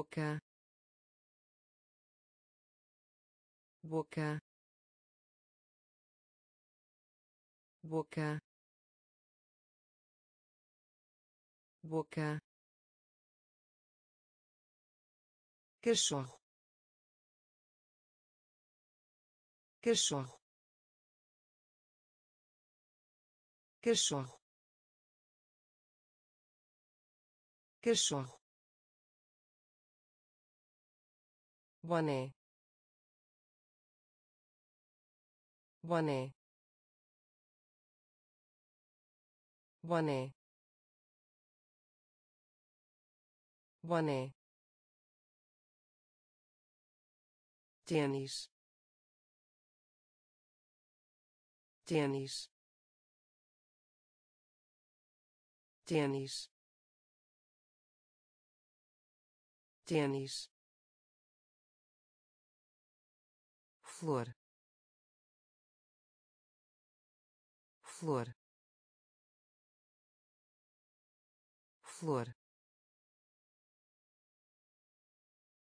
boca. Boca. Boca. Boca. Cachorro. Cachorro. Cachorro. Cachorro boné boné boné boné tênis tênis tênis tênis flor. Flor. Flor.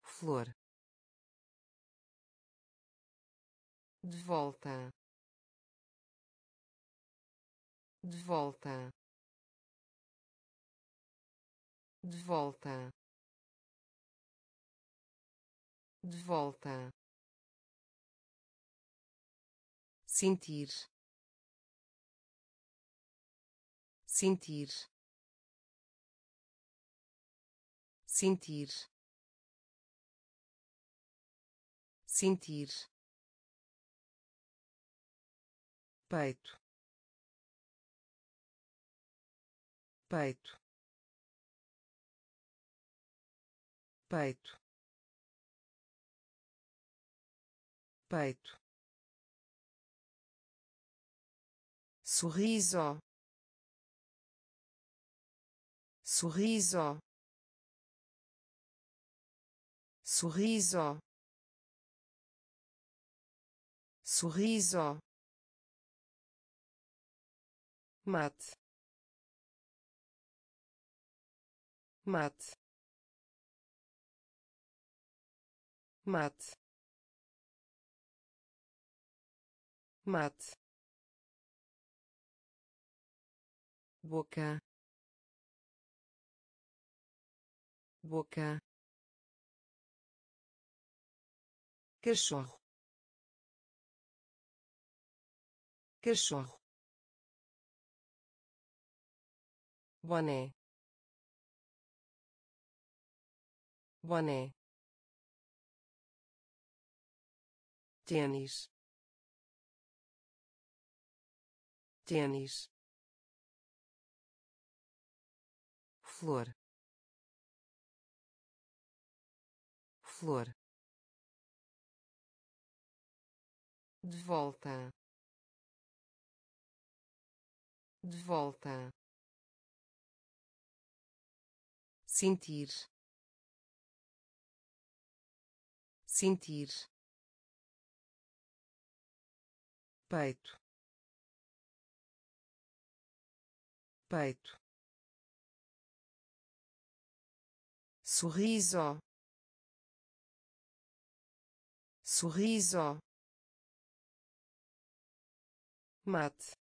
Flor. De volta. De volta. De volta. De volta sentir. Sentir. Sentir. Sentir. Peito. Peito. Peito. Peito sorriso. Sorriso. Sorriso. Sorriso. Mate mate mate mate boca. Boca. Cachorro. Cachorro. Boné. Boné. Tênis. Tênis flor. Flor. De volta. De volta. Sentir. Sentir. Peito. Peito sorriso. Sorriso. Mate.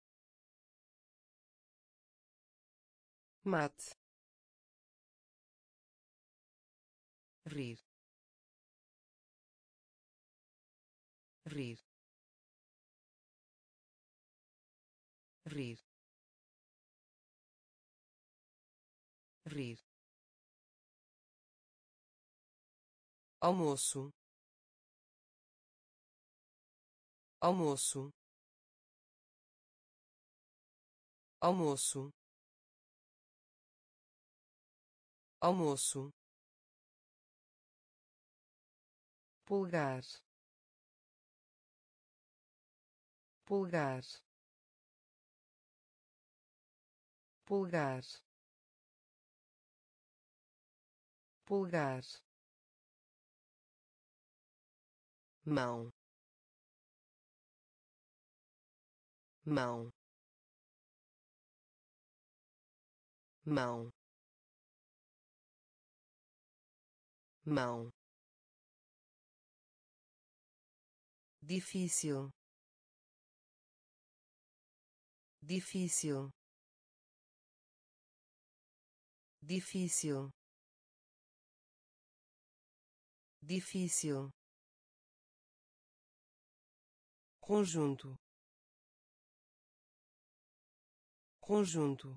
Mate. Rir. Rir. Rir. Rir almoço. Almoço. Almoço. Almoço. Pulgar. Pulgar. Pulgar. Pulgar mão. Mão. Mão. Mão. Difícil. Difícil. Difícil. Difícil conjunto. Conjunto.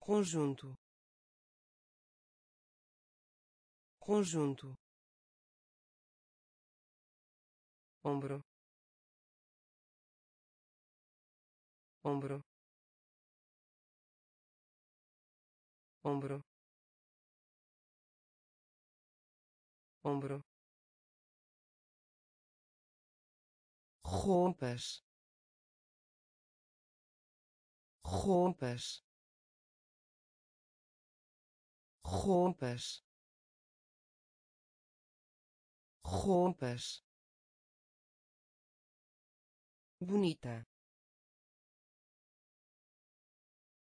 Conjunto. Conjunto. Ombro. Ombro. Ombro. Ombro roupas roupas roupas roupas bonita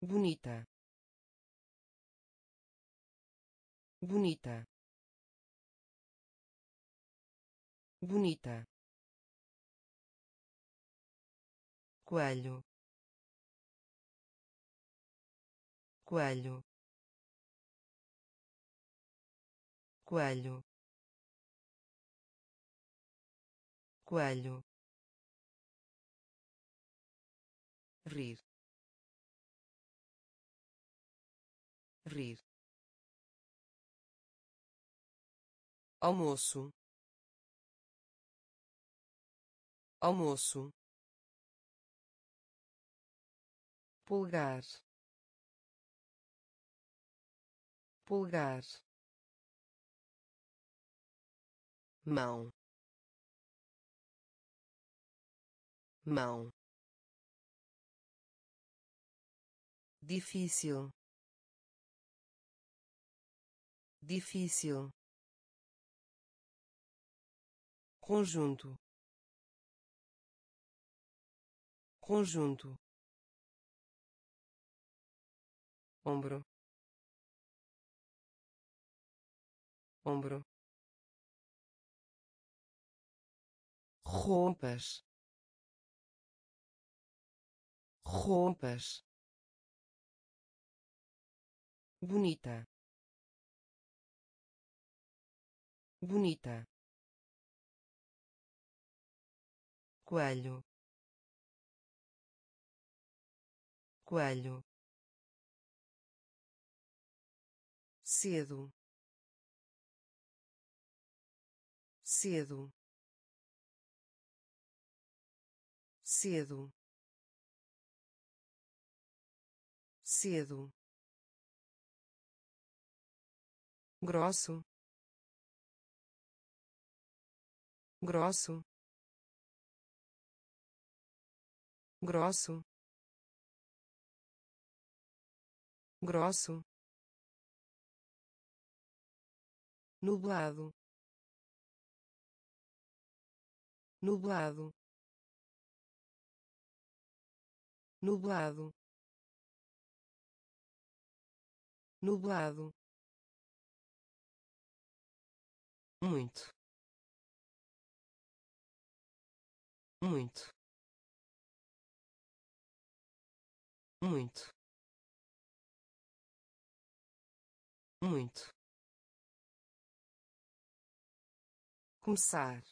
bonita bonita bonita coelho. Coelho. Coelho. Coelho. Rir. Rir. Almoço. Almoço pulgar pulgar mão. Mão. Difícil. Difícil. Conjunto. Conjunto ombro. Ombro. Roupas. Roupas. Bonita. Bonita. Coelho. Coelho cedo. Cedo. Cedo. Cedo. Grosso. Grosso. Grosso. Grosso nublado nublado nublado nublado. Muito. Muito. Muito. Muito começar.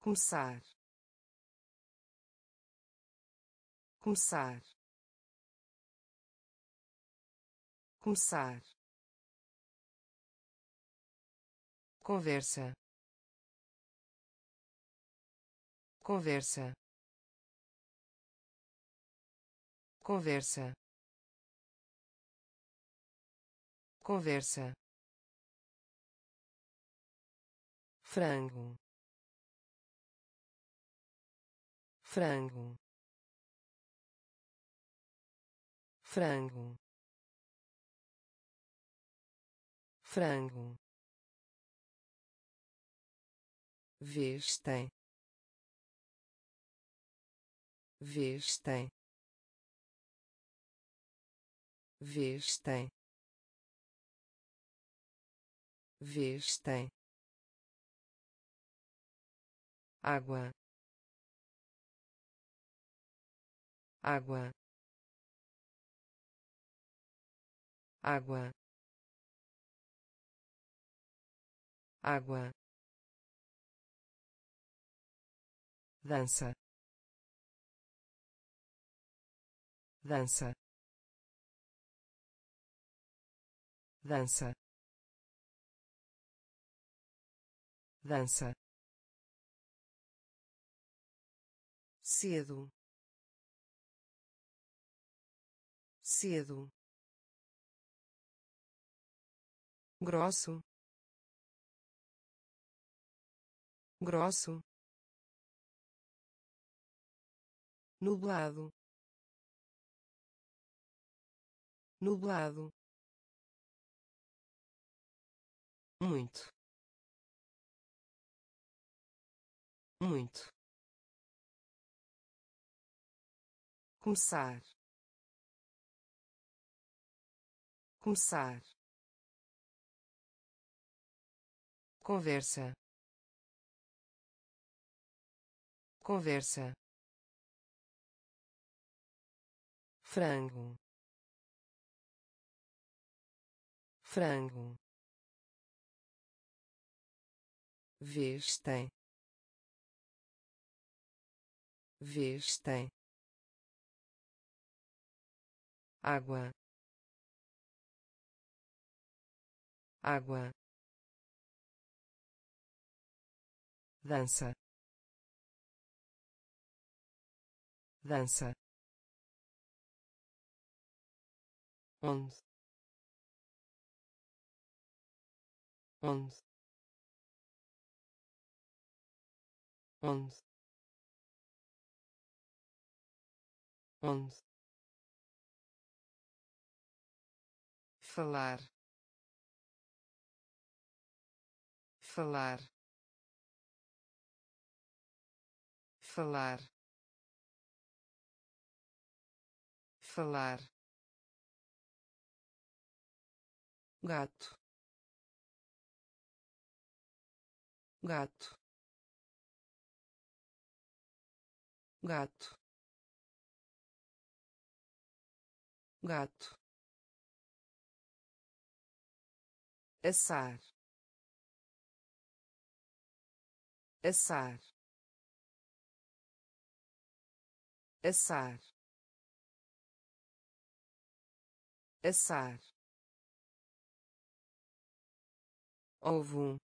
Começar. Começar. Começar. Conversa. Conversa. Conversa. Conversa frango. Frango. Frango. Frango. Vestem vestem vestem vestem água. Água. Água. Água. Dança. Dança. Dança. Dança cedo. Cedo. Grosso. Grosso. Nublado. Nublado. Muito. Muito começar. Começar. Conversa. Conversa. Frango. Frango. Vestem vestem água. Água. Dança. Dança. Onde? Onde? Onde? Onde falar. Falar. Falar. Falar. Gato. Gato. Gato. Gato assar. Assar. Assar. Assar. Ovo.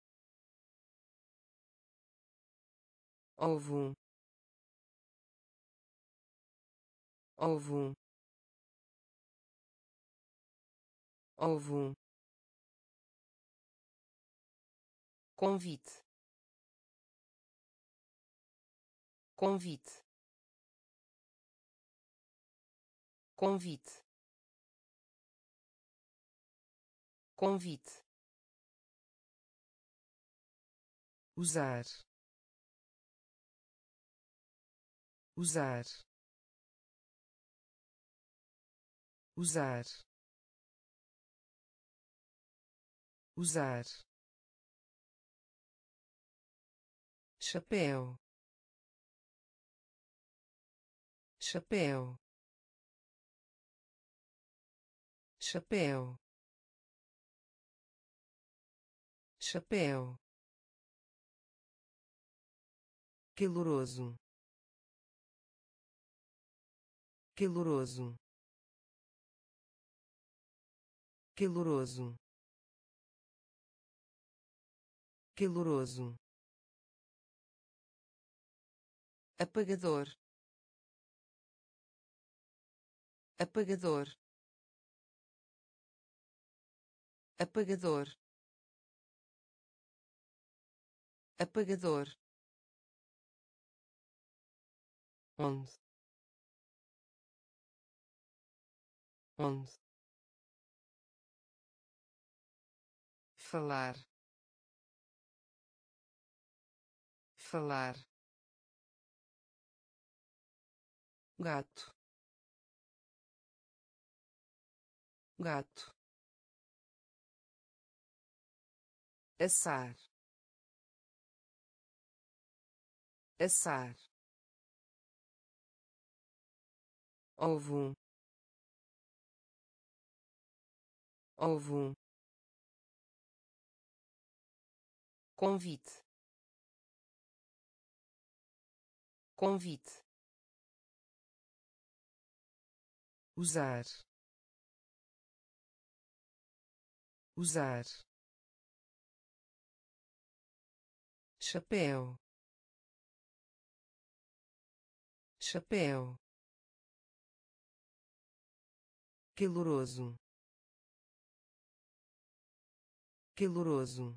Ovo. Ovo. Ovo convite. Convite. Convite. Convite. Usar. Usar. Usar. Usar chapéu. Chapéu. Chapéu. Chapéu. Caloroso. Caloroso. Caloroso. Caloroso apagador. Apagador. Apagador. Apagador. Onde onde falar. Falar gato. Gato. Assar. Assar. Ovo ovo convite. Convite usar. Usar. Chapéu. Chapéu. Caloroso. Caloroso.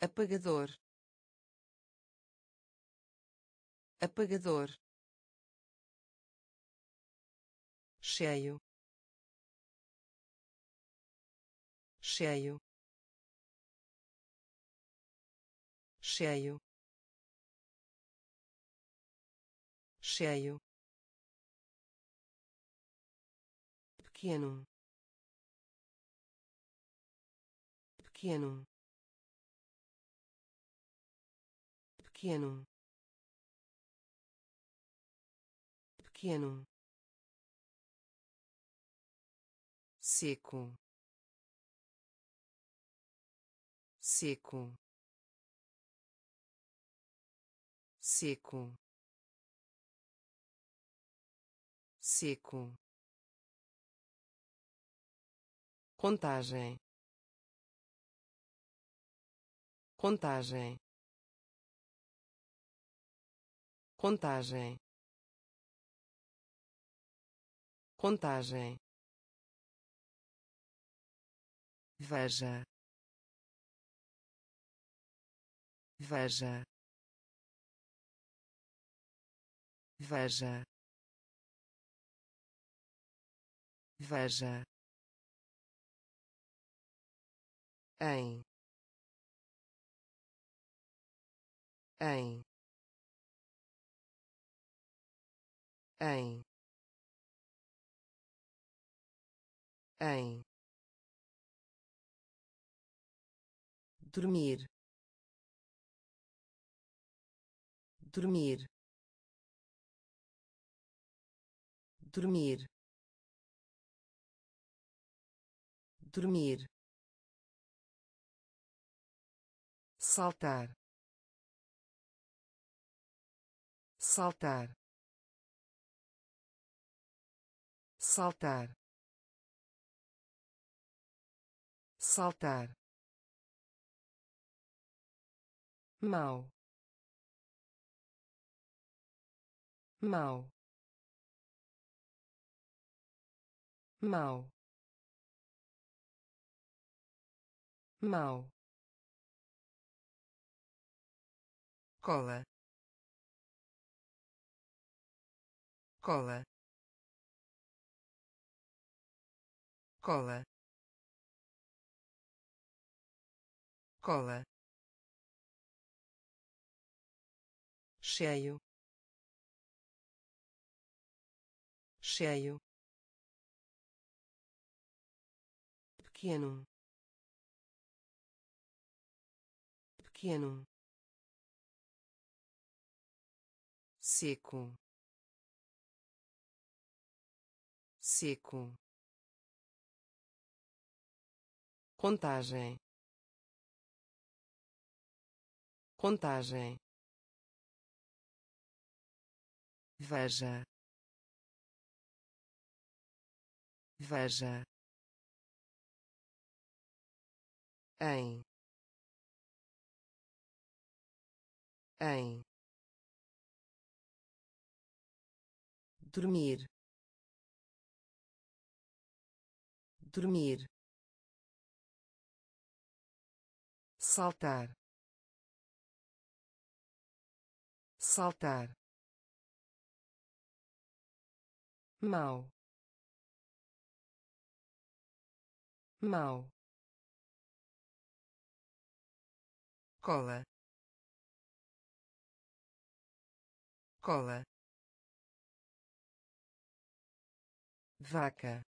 Apagador. Apagador cheio cheio cheio cheio pequeno pequeno pequeno pequeno seco. Seco. Seco. Seco. Contagem. Contagem. Contagem. Contagem veja. Veja. Veja. Veja. Em. Em. Em. Em dormir. Dormir. Dormir. Dormir. Saltar. Saltar. Saltar. Saltar mal. Mal. Mal. Mal. Cola. Cola. Cola. Cola cheio. Cheio. Pequeno. Pequeno. Seco. Seco. Contagem. Contagem veja. Veja. Em. Em. Dormir. Dormir. Saltar. Saltar mal. Mal. Cola. Cola. Vaca.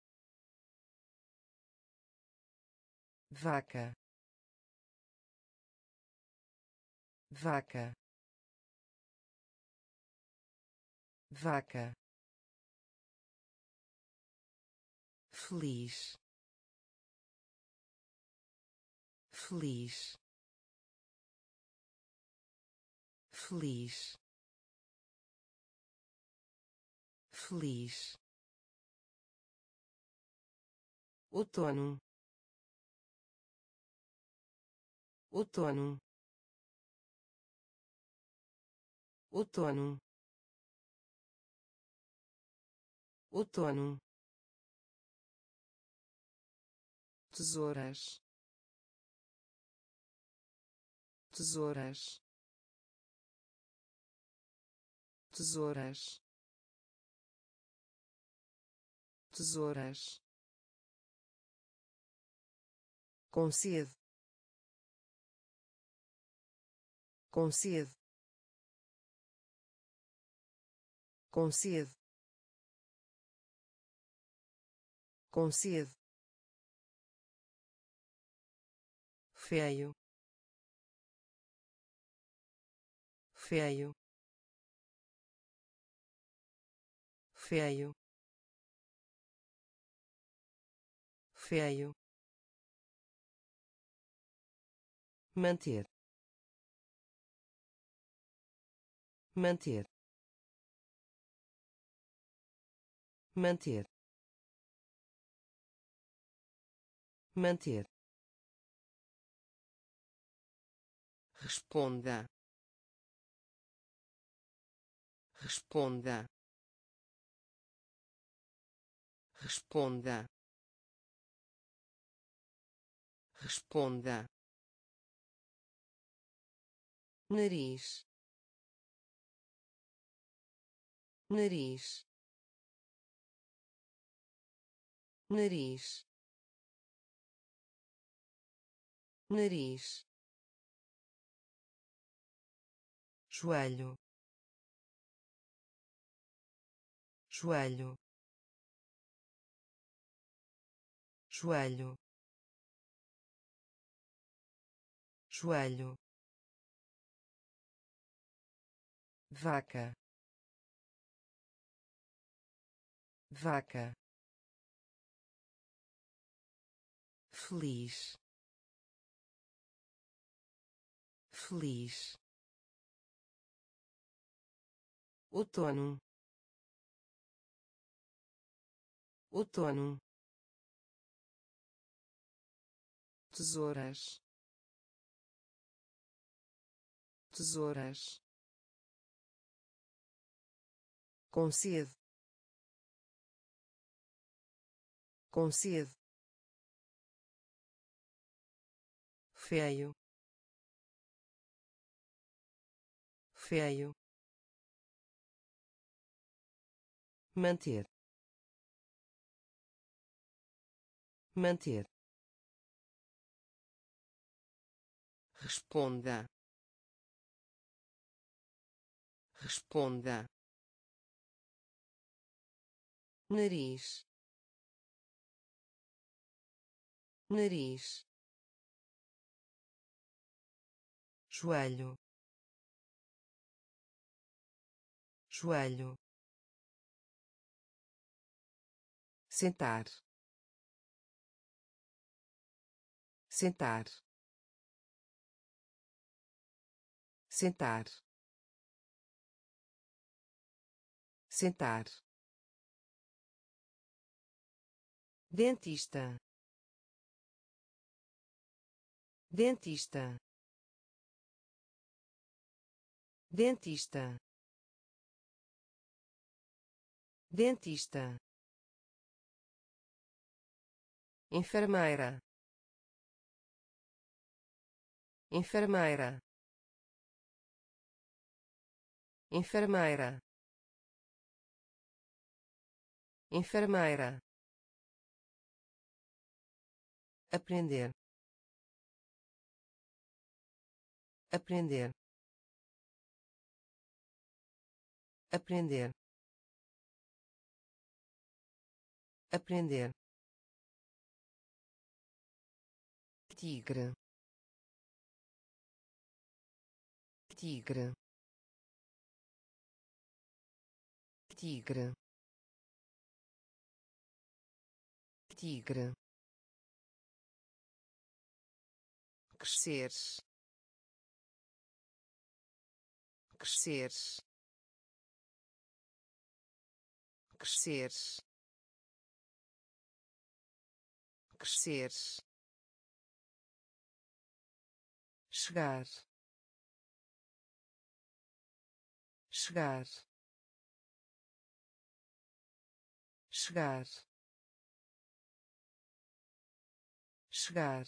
Vaca. Vaca. Vaca feliz. Feliz. Feliz. Feliz. Outono. Outono. Outono. Outono tesouras. Tesouras. Tesouras. Tesouras. Concede concede concede concede feio. Feio. Feio. Feio. Manter. Manter. Manter. Manter responda. Responda. Responda. Responda. Nariz. Nariz. Nariz. Nariz joelho. Joelho. Joelho. Joelho. Vaca. Vaca. Feliz. Feliz outono. Outono. Tesouras. Tesouras. Concede concede feio. Feio manter. Manter. Responda. Responda. Nariz. Nariz. Joelho. Joelho sentar. Sentar. Sentar. Sentar. Dentista. Dentista. Dentista. Dentista enfermeira. Enfermeira. Enfermeira. Enfermeira. Aprender. Aprender. Aprender. Aprender tigre. Tigre. Tigre. Tigre. Crescer. Crescer. Crescer. Crescer chegar chegar chegar chegar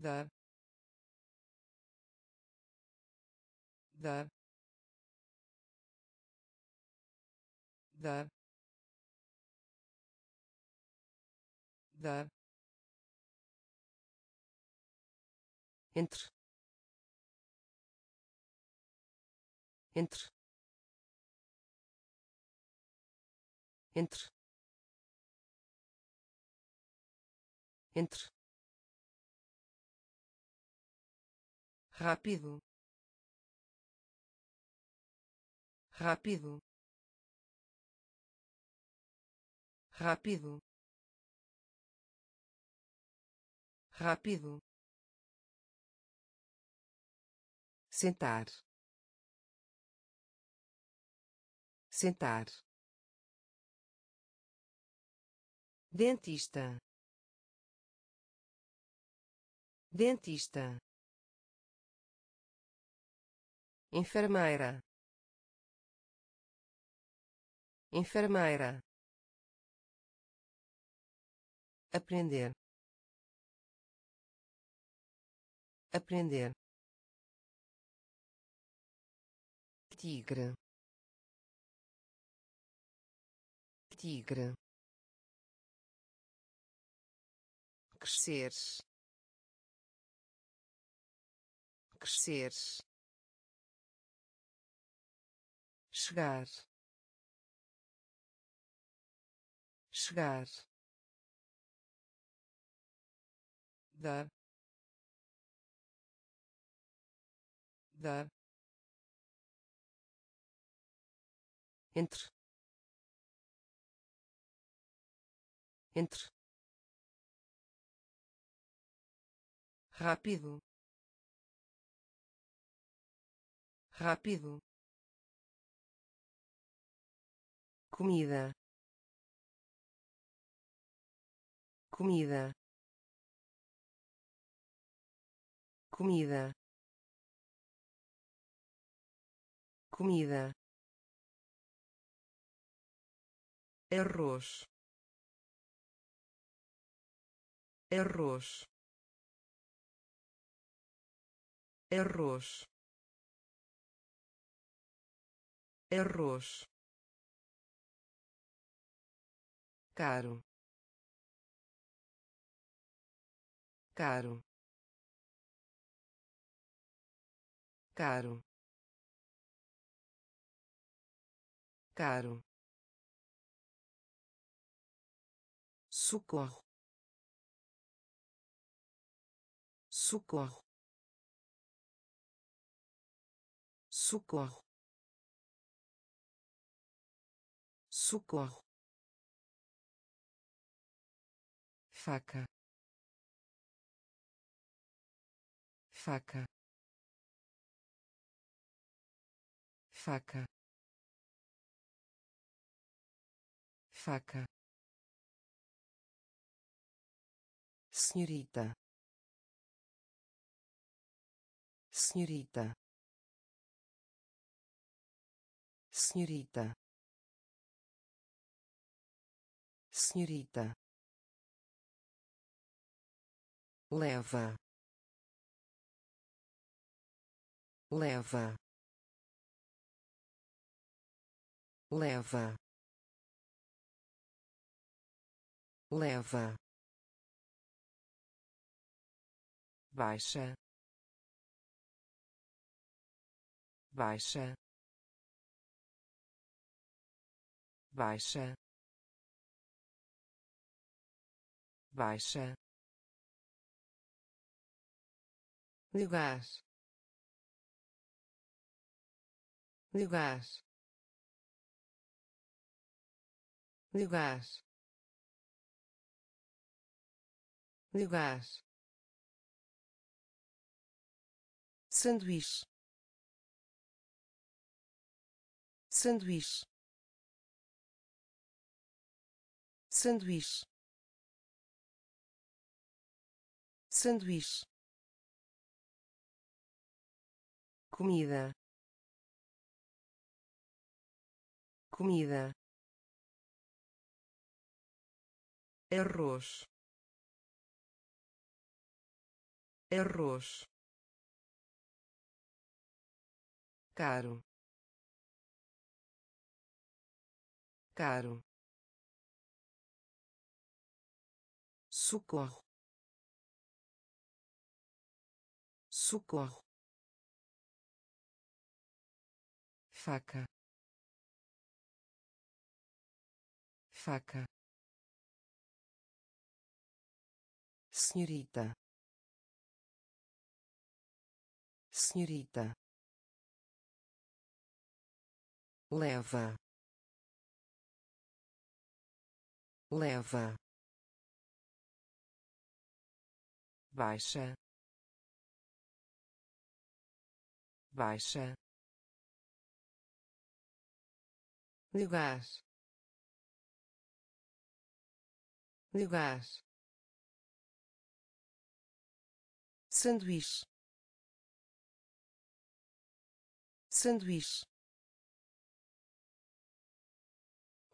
dar dar dar dar entre. Entre. Entre. Entre. Rápido. Rápido. Rápido. Rápido sentar. Sentar. Dentista. Dentista. Enfermeira. Enfermeira. Aprender. Aprender tigre. Tigre. Crescer. Crescer. Chegar. Chegar. Dar. Dar entre. Entre. Rápido. Rápido. Comida. Comida. Comida. Comida arroz arroz arroz arroz caro. Caro. Caro. Caro socorro. Socorro. Socorro. Socorro. Faca. Faca. Faca. Faca senhorita. Senhorita. Senhorita. Senhorita. Leva. Leva. Leva. Leva baixa baixa baixa baixa lugar lugar lugar lugar sanduíche. Sanduíche. Sanduíche. Sanduíche. Comida. Comida. Arroz. Arroz caro. Caro. Socorro. Socorro. Faca. Faca. Senhorita. Senhorita leva. Leva. Baixa. Baixa. Lugar lugar sanduíche. Sanduíche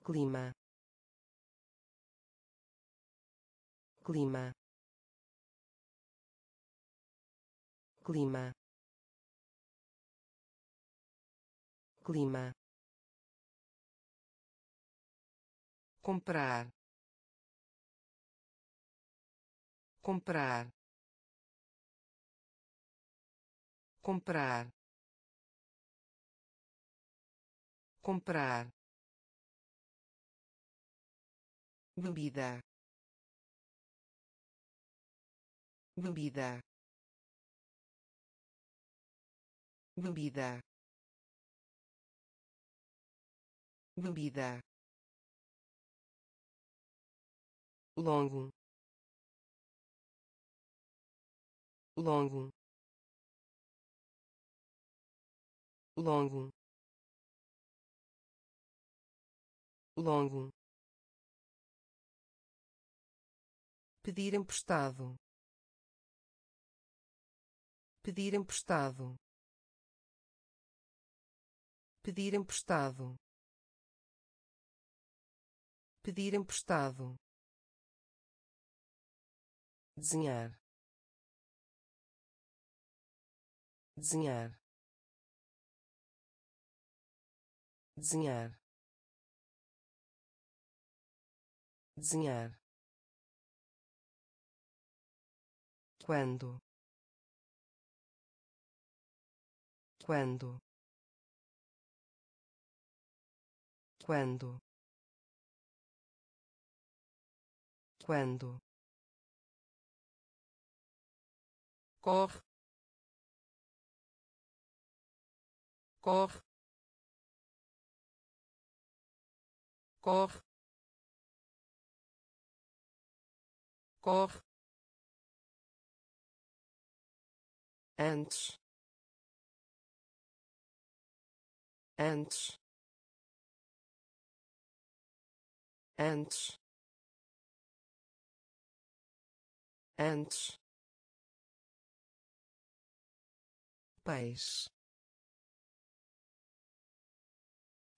clima. Clima. Clima. Clima. Comprar. Comprar. Comprar. Comprar bebida. Bebida. Bebida. Bebida. Longo. Longo. Longo. Longo pedir emprestado. Pedir emprestado. Pedir emprestado. Pedir emprestado. Desenhar. Desenhar. Desenhar. Desenhar quando? Quando? Quando? Quando? Corre. Corre. Corre. Corre antes. Antes. Antes. Antes. Peixe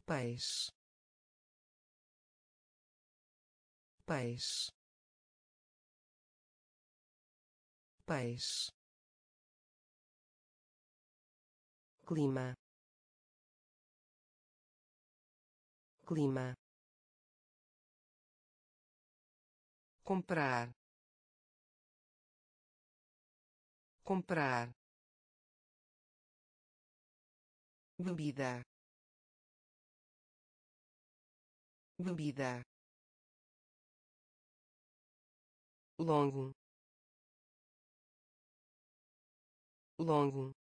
peixe peixe peixe clima. Clima. Comprar. Comprar. Bebida. Bebida. Longo. Longo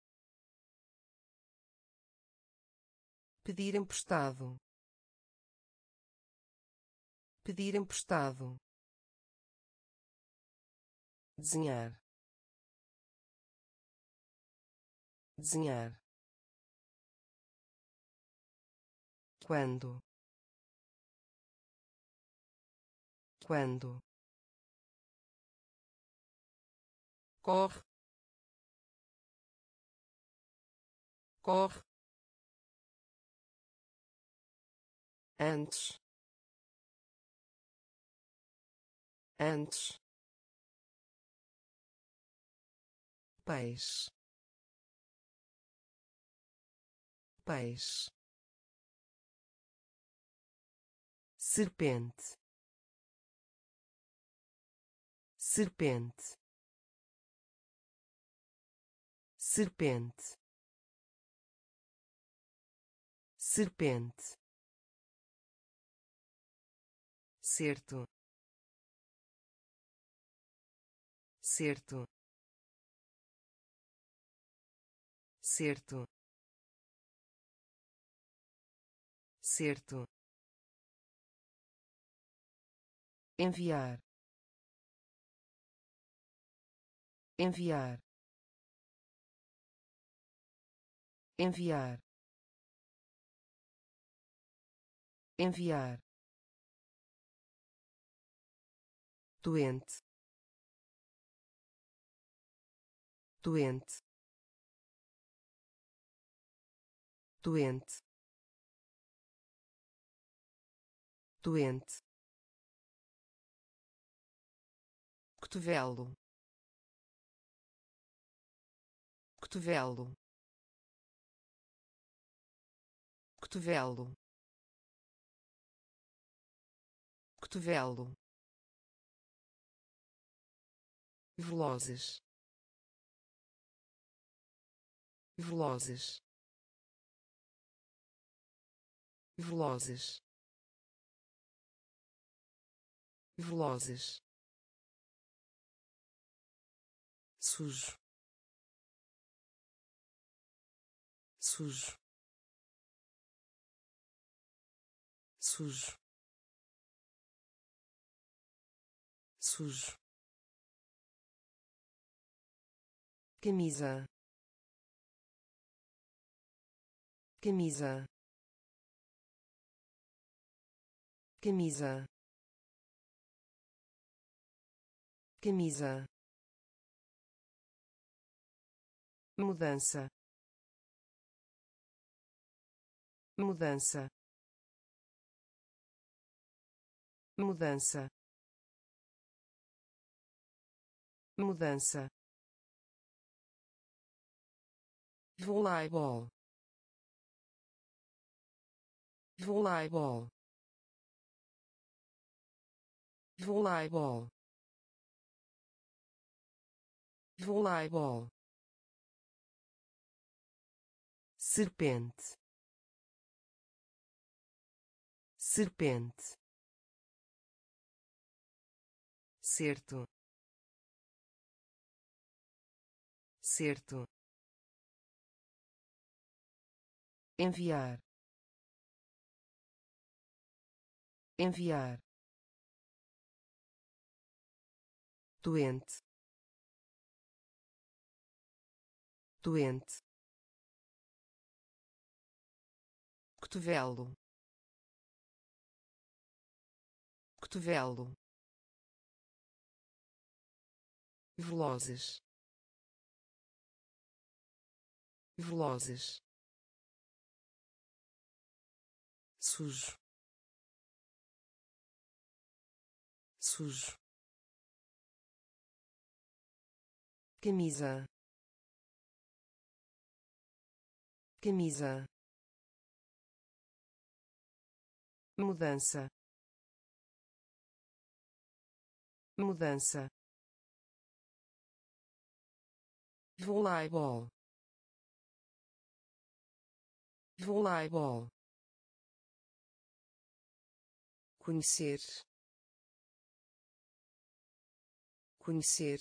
pedir emprestado. Pedir emprestado. Desenhar. Desenhar. Quando. Quando. Corre. Corre antes. Antes. Peixe. Peixe. Serpente. Serpente. Serpente. Serpente certo. Certo. Certo. Certo. Enviar. Enviar. Enviar. Enviar doente. Doente. Doente. Doente. Cotovelo. Cotovelo. Cotovelo. Cotovelo velozes. Velozes. Velozes. Velozes. Sujo. Sujo. Sujo. Sujo camisa. Camisa. Camisa. Camisa. Mudança. Mudança. Mudança. Mudança voleibol voleibol voleibol voleibol serpente. Serpente. Certo. Certo enviar. Enviar. Doente. Doente. Cotovelo. Cotovelo. Velozes. Velozes sujo. Sujo. Camisa. Camisa. Mudança. Mudança. Voleibol. Voleibol conhecer. Conhecer.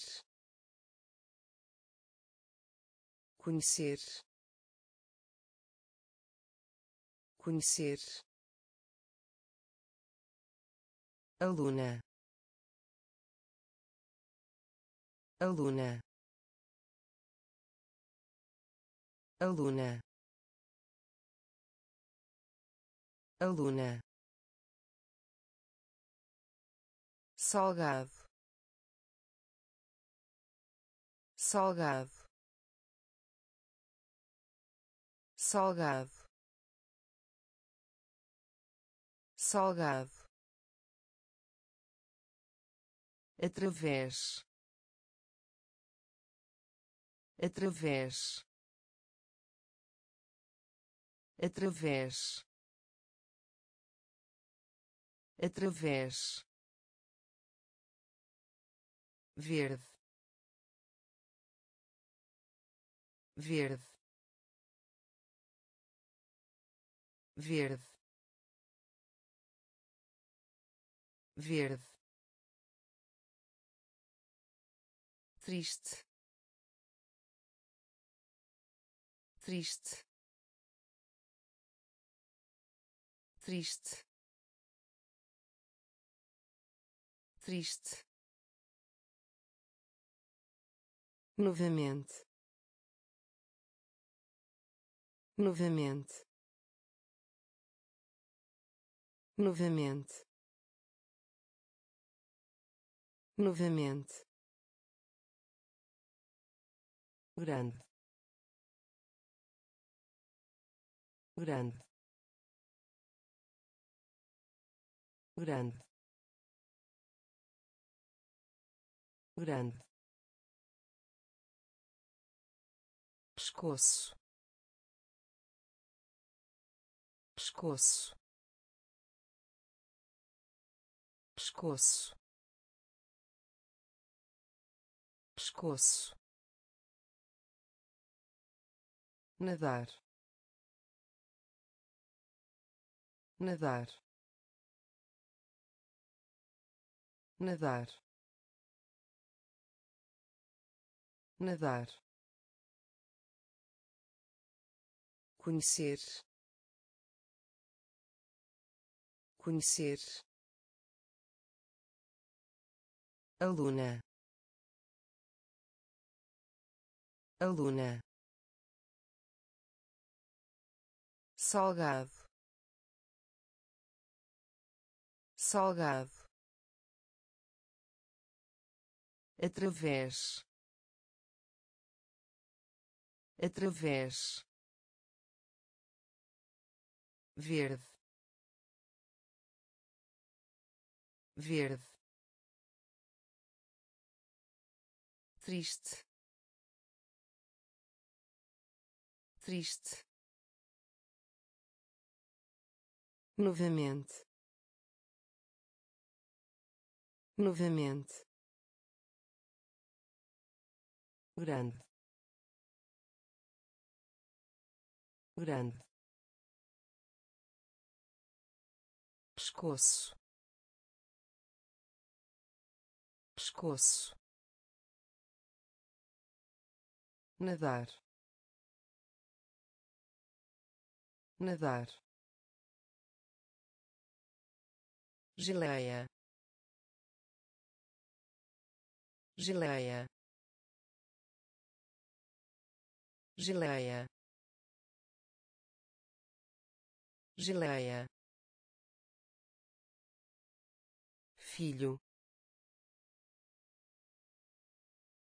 Conhecer. Conhecer. Aluna. Aluna. Aluna. Aluna salgado. Salgado. Salgado. Salgado. Através. Através. Através. Através verde. Verde. Verde. Verde. Triste. Triste. Triste. Triste novamente. Novamente. Novamente. Novamente. Grande. Grande. Grande. Grande pescoço. Pescoço. Pescoço. Pescoço. Nadar. Nadar. Nadar. Nadar conhecer. Conhecer. Aluna. Aluna. Salgado. Salgado. Através. Através verde verde triste triste novamente novamente grande grande pescoço. Pescoço. Nadar. Nadar. Geleia. Geleia. Geleia. Geleia filho.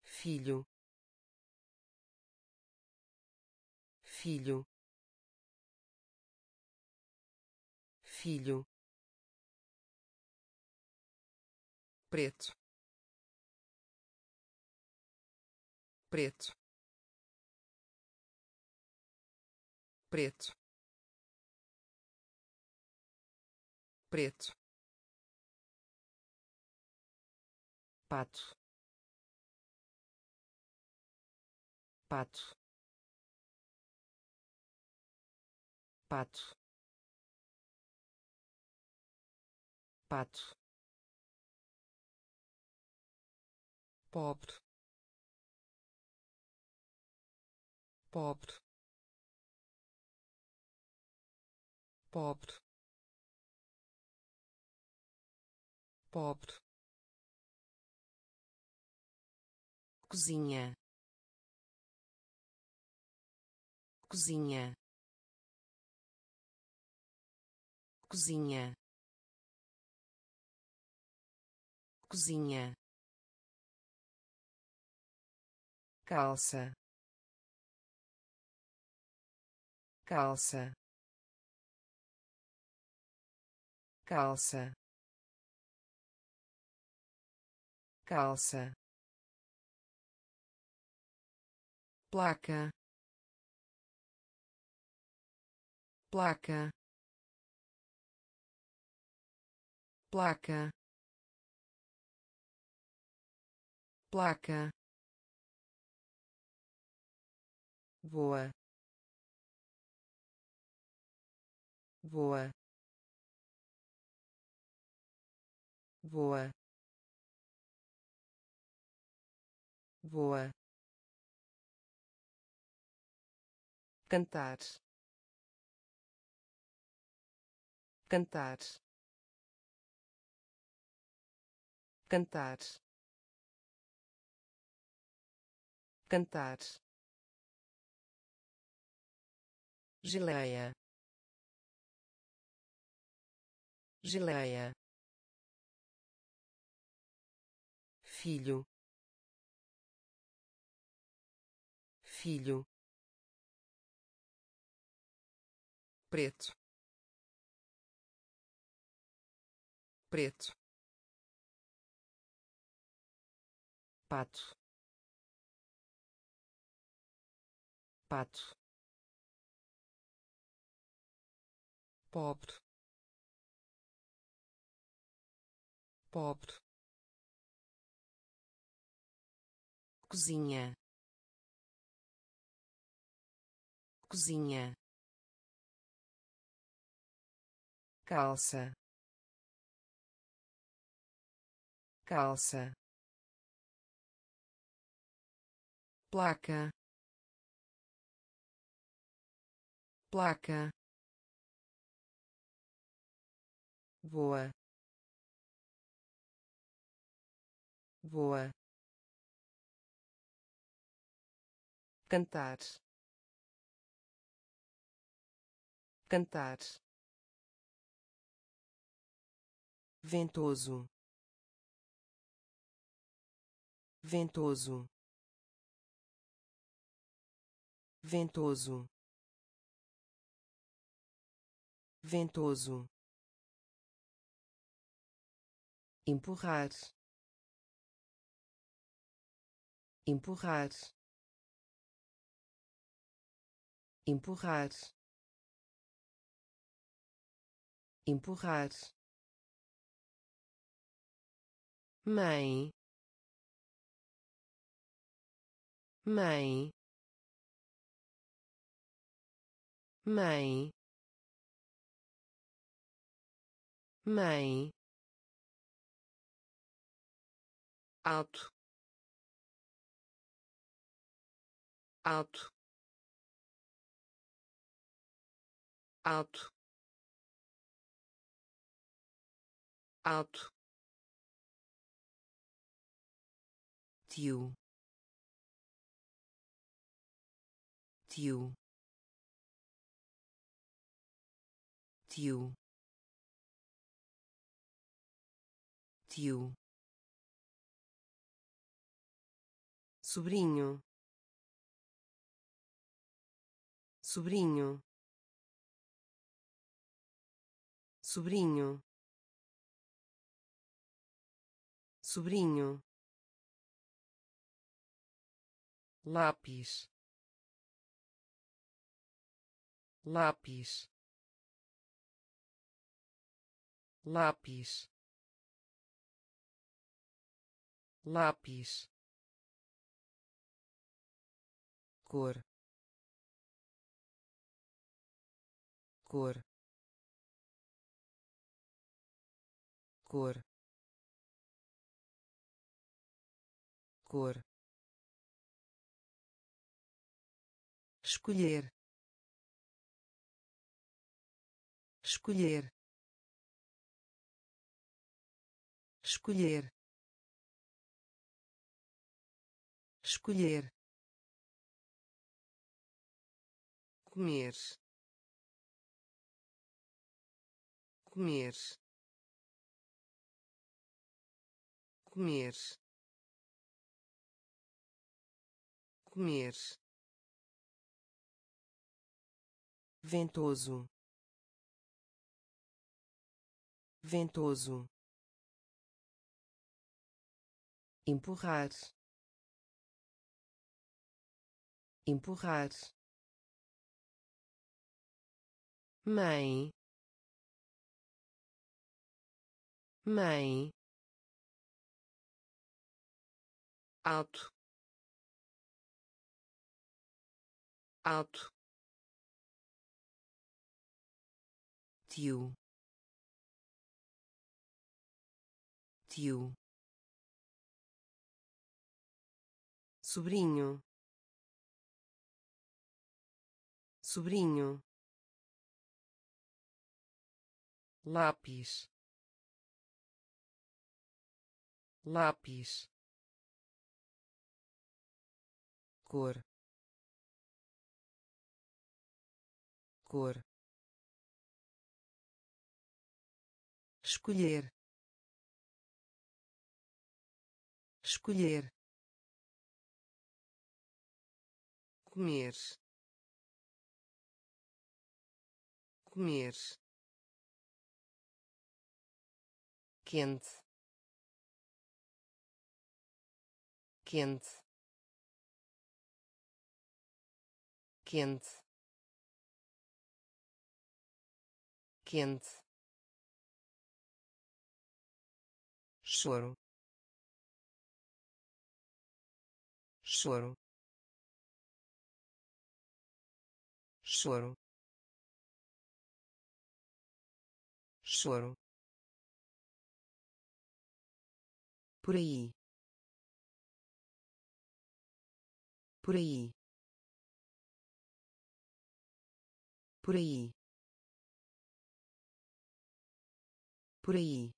Filho. Filho. Filho. Preto. Preto. Preto. Preto pato pato pato pato pobre pobre pobre pobre cozinha. Cozinha. Cozinha. Cozinha. Calça. Calça. Calça. Calça placa. Placa. Placa. Placa. Voa voa voa voa cantar. Cantar. Cantar. Cantar. Geleia. Geleia. Filho. Filho preto. Preto. Pato. Pato. Pobre. Pobre. Cozinha. Cozinha calça. Calça. Placa. Placa. Voa voa cantar. Cantar ventoso. Ventoso. Ventoso. Ventoso. Empurrar. Empurrar. Empurrar. Empurrar mãe mãe mãe mãe alto alto alto alto tio. Tio. Tio. Tio. Sobrinho. Sobrinho. Sobrinho. Sobrinho lápis. Lápis. Lápis. Lápis. Cor. Cor. Cor. Cor escolher. Escolher. Escolher. Escolher. Comer. Comer. Comer. Comer ventoso. Ventoso. Empurrar. Empurrar. Mãe. Mãe. Alto. Alto tio. Tio. Sobrinho. Sobrinho. Lápis. Lápis. Cor. Cor escolher. Escolher. Comer. Comer. Quente. Quente. Quente. Quente choro. Choro. Choro. Choro. Por aí. Por aí. Por aí. Por aí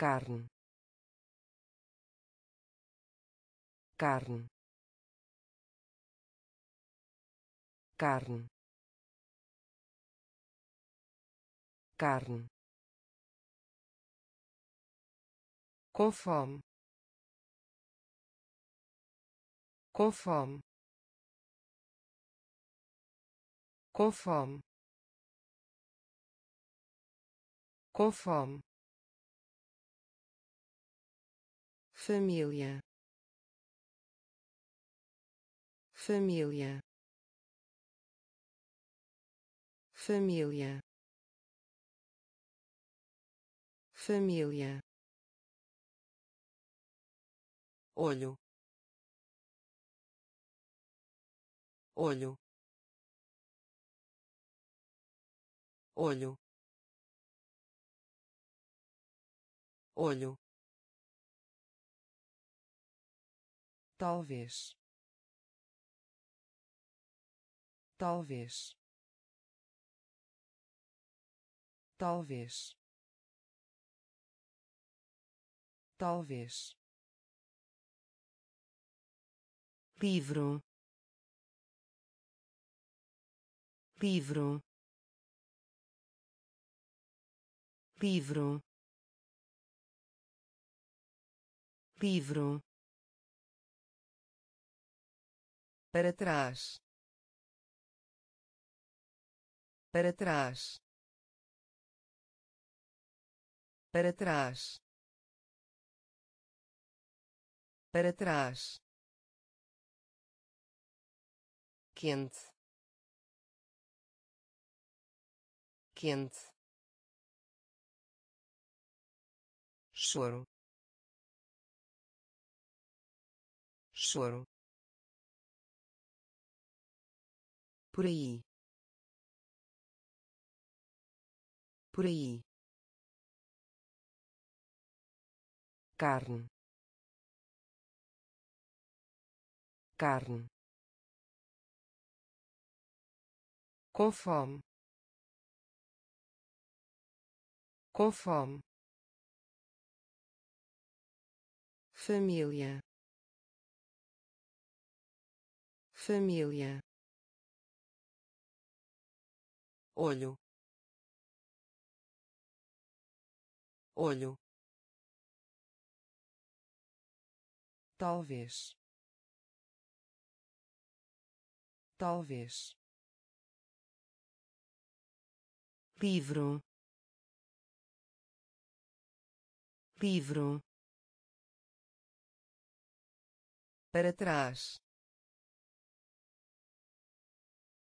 carne carne carne carne com fome com fome família família família família olho olho olho olho talvez. Talvez. Talvez. Talvez. Livro. Livro. Livro. Livro para trás. Para trás. Para trás. Para trás. Quente. Quente. Choro. Choro por aí. Por aí. Carne. Carne. Com fome. Com fome. Família. Família olho. Olho. Talvez. Talvez. Livro. Livro. Para trás.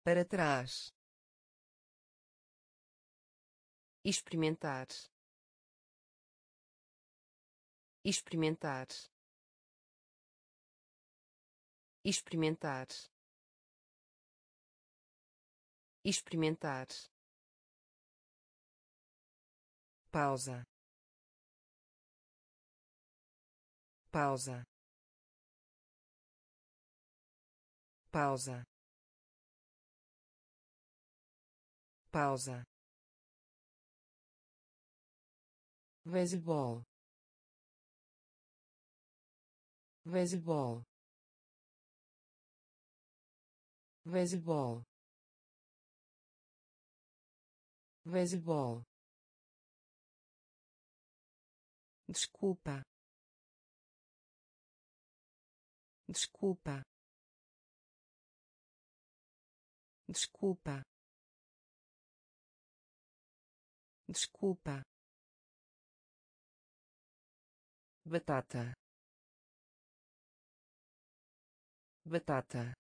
Para trás experimentar. Experimentar. Experimentar. Experimentar. Pausa. Pausa. Pausa. Pausa beisebol beisebol beisebol beisebol desculpa. Desculpa. Desculpa. Desculpa batata batata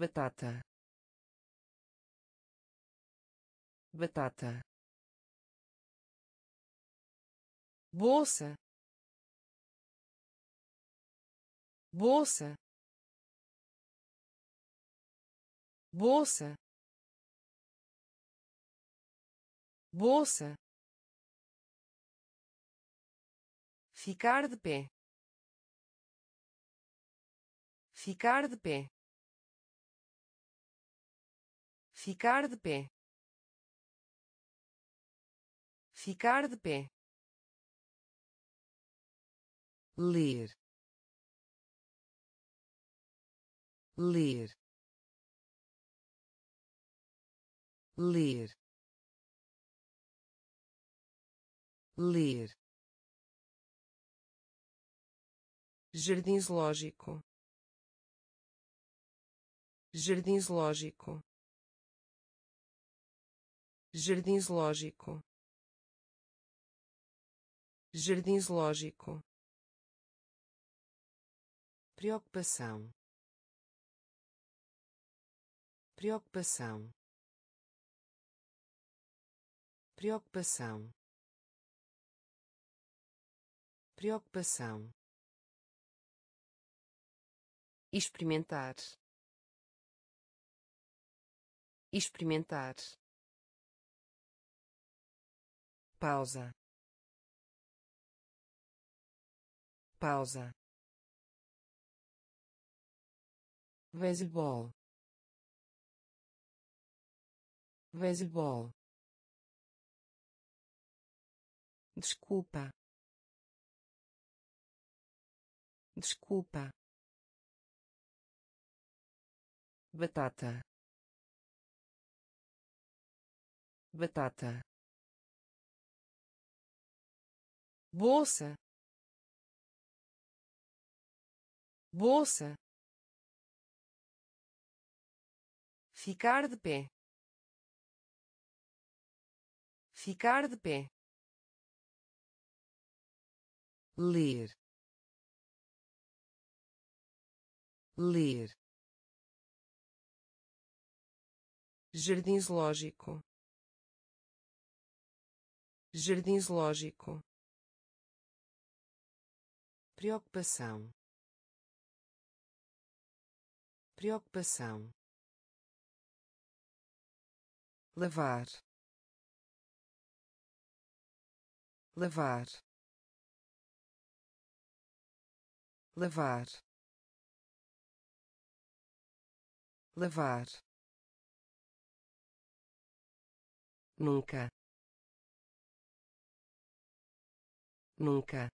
batata batata bolsa bolsa bolsa bolsa ficar de pé. Ficar de pé. Ficar de pé. Ficar de pé. Ler. Ler. Ler. Ler jardim zoológico. Jardim zoológico. Jardim zoológico. Jardim zoológico. Preocupação. Preocupação. Preocupação. Preocupação experimentar. Experimentar. Pausa. Pausa. Beisebol beisebol desculpa. Desculpa batata. Batata. Bolsa. Bolsa. Ficar de pé. Ficar de pé. Ler. Ler jardim zoológico. Jardim zoológico. Preocupação. Preocupação. Lavar. Lavar. Lavar. Lavar nunca. Nunca.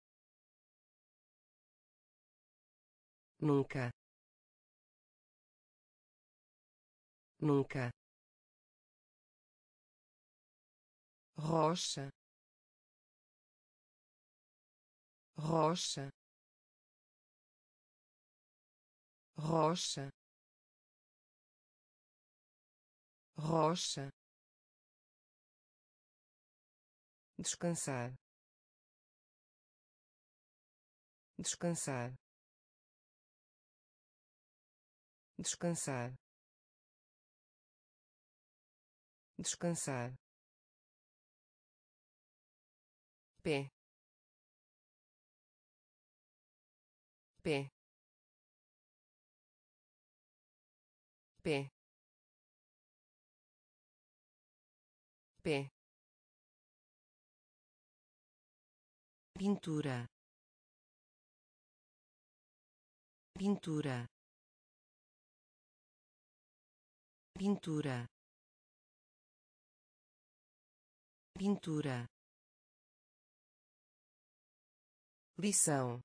Nunca. Nunca. Rocha. Rocha. Rocha. Rocha descansar. Descansar. Descansar. Descansar. Pé. Pé. Pé. Pé pintura. Pintura. Pintura. Pintura. Lição.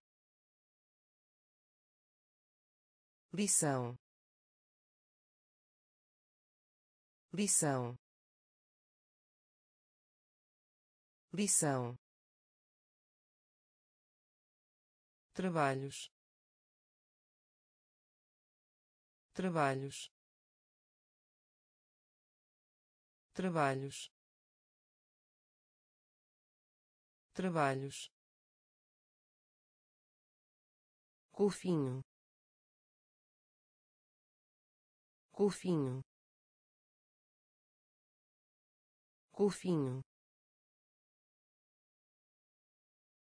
Lição. Lição. Lição trabalhos. Trabalhos. Trabalhos. Trabalhos. Golfinho. Golfinho. Golfinho.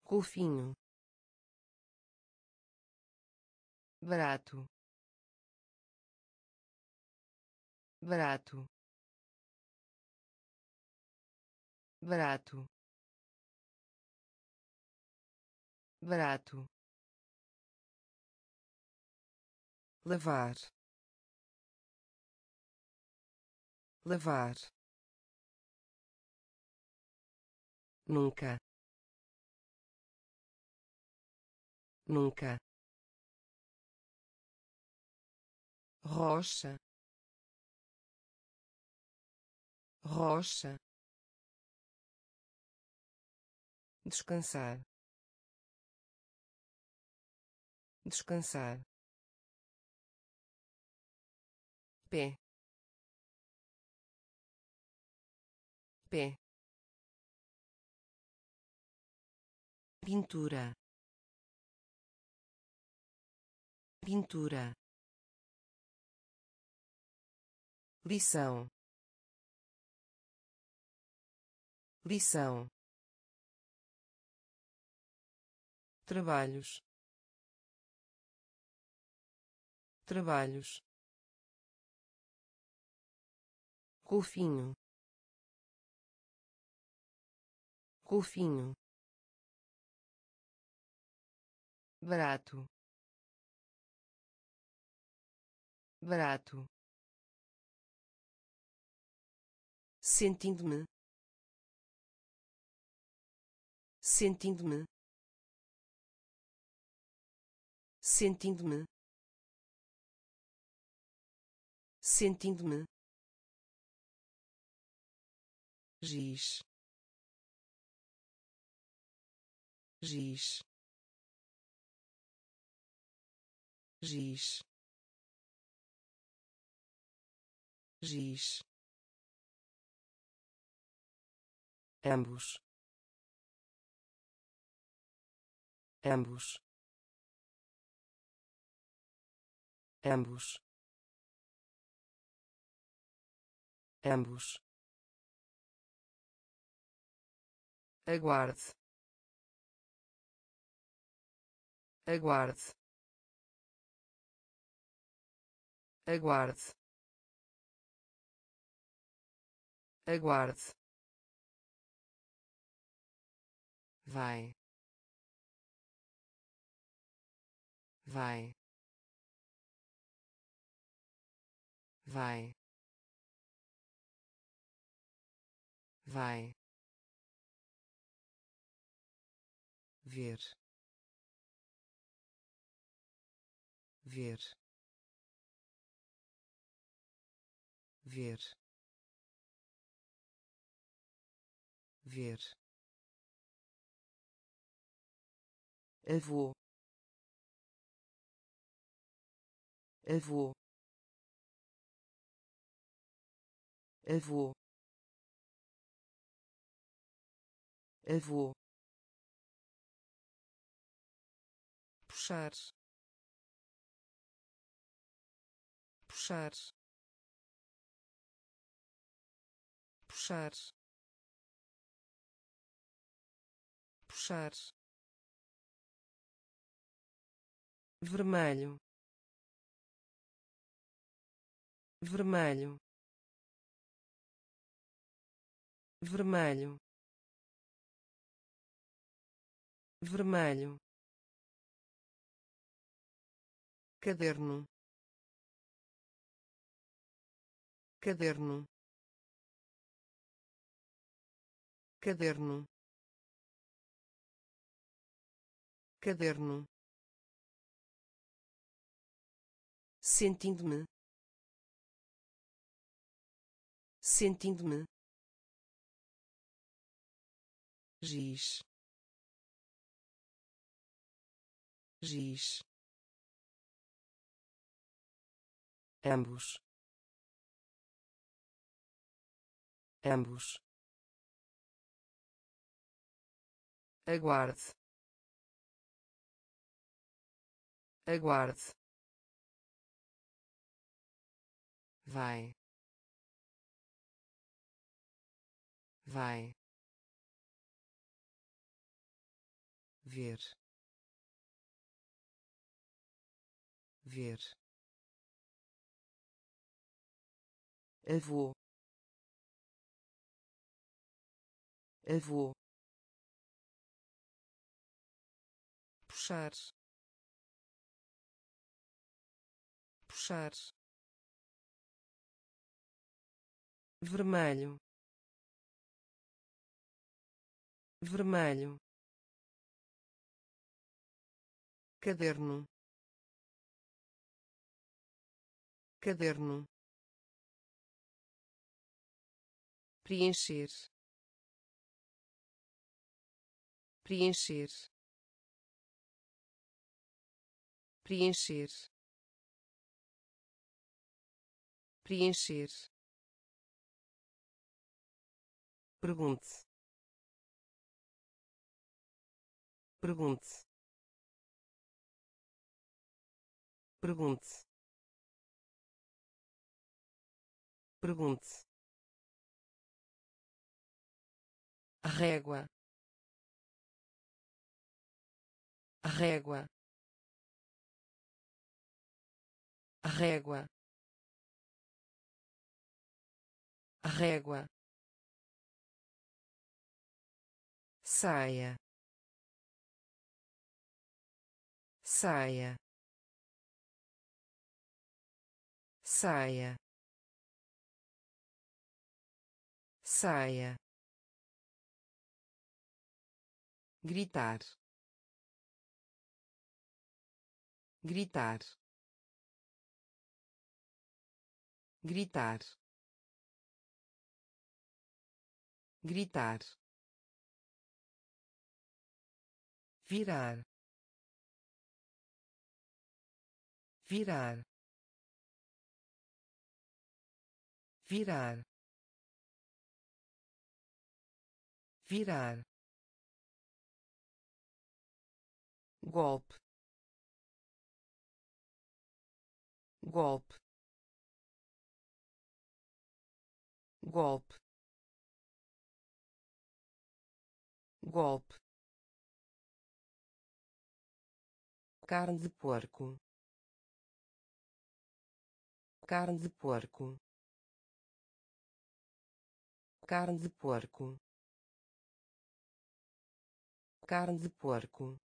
Golfinho barato. Barato. Barato. Barato. Lavar. Lavar. Nunca. Nunca rocha. Rocha. Descansar. Descansar. Pé. Pé. Pintura. Pintura lição. Lição. Trabalhos. Trabalhos. Golfinho. Golfinho. Barato. Barato sentindo-me. Sentindo-me. Sentindo-me. Sentindo-me. Giz. Giz. Giz. Giz ambos. Ambos. Ambos. Ambos. Aguarde. Aguarde. Aguarde. Aguarde vai. Vai. Vai. Vai. Ver. Ver. Ver. Ver avô avô avô avô puxar. Puxar. Puxar. Puxar vermelho. Vermelho. Vermelho. Vermelho. Caderno. Caderno. Caderno. Caderno sentindo-me. Sentindo-me. Giz. Giz. Ambos. Ambos. Aguarde. Aguarde vai. Vai. Ver. Ver. Avô. Avô. Puxar. Puxar vermelho. Vermelho. Caderno. Caderno. Preencher. Preencher. Preencher. Preencher Pergunte. Pergunte. Pergunte. Pergunte. régua régua régua régua saia. Saia. Saia. Saia. Gritar. Gritar. Gritar. Gritar virar virar virar virar. Golpe. Golpe. Golpe. Golpe carne de porco. Carne de porco. Carne de porco. Carne de porco.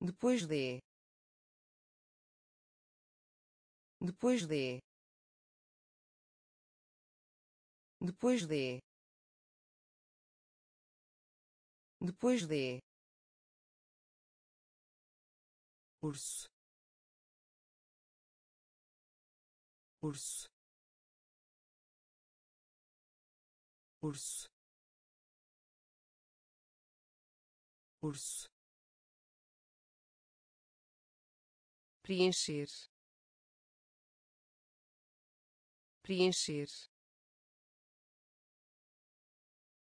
Depois de. Depois de. Depois de. Depois de urso. Urso. Urso. Urso. Preencher. Preencher.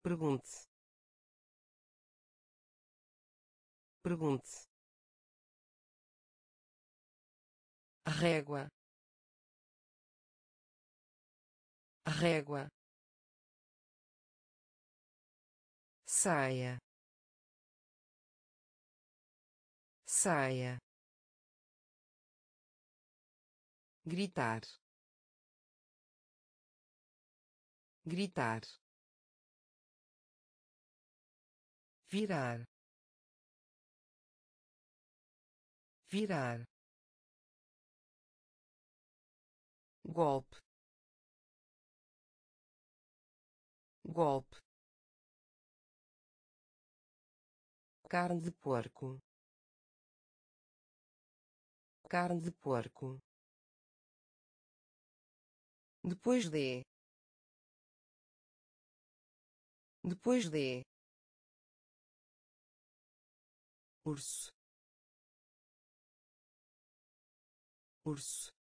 Pergunte. Pergunte régua. Régua. Saia. Saia. Gritar. Gritar. Virar. Virar golpe. Golpe. Carne de porco. Carne de porco. Depois de. Depois de. Urso. Urso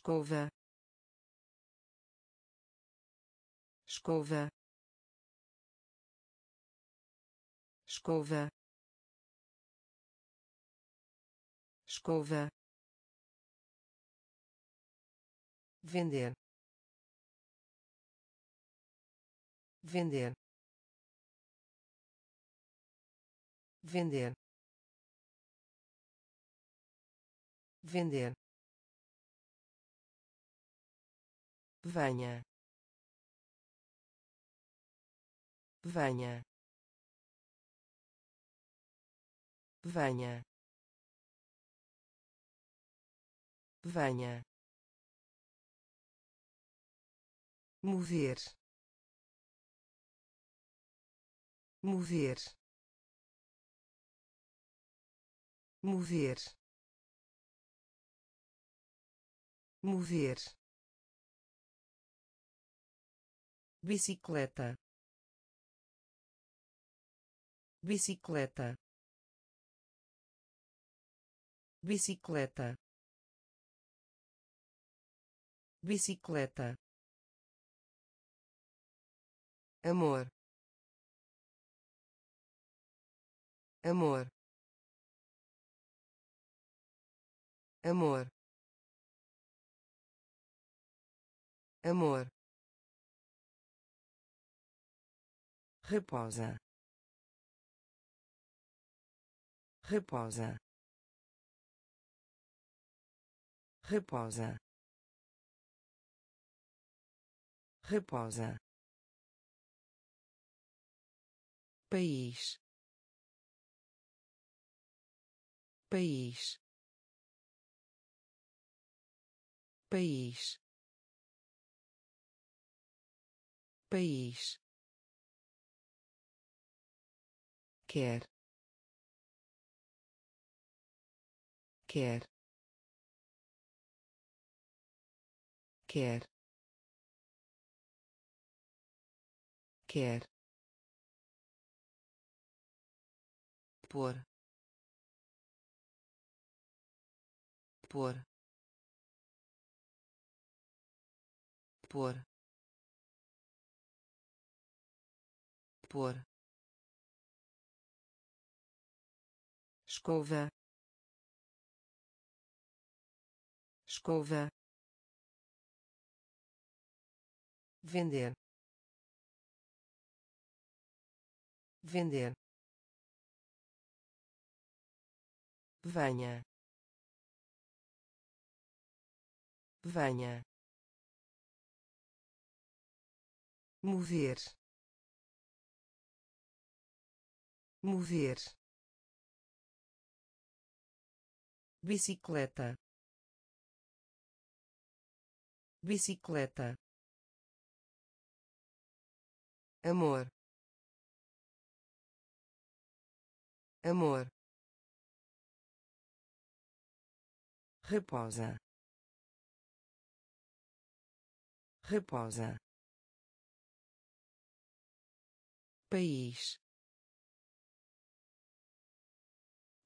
escova. Escova. Escova. Escova. Vender. Vender. Vender. Vender venha. Venha. Venha. Venha. Mover. Mover. Mover. Mover bicicleta. Bicicleta. Bicicleta. Bicicleta. Amor. Amor. Amor. Amor reposa. Reposa. Reposa. Reposa. País. País. País. País quer. Quer. Quer. Quer. Por por por por escova. Escova. Vender. Vender. Venha. Venha. Mover. Mover bicicleta. Bicicleta. Amor. Amor. Reposa. Reposa. País.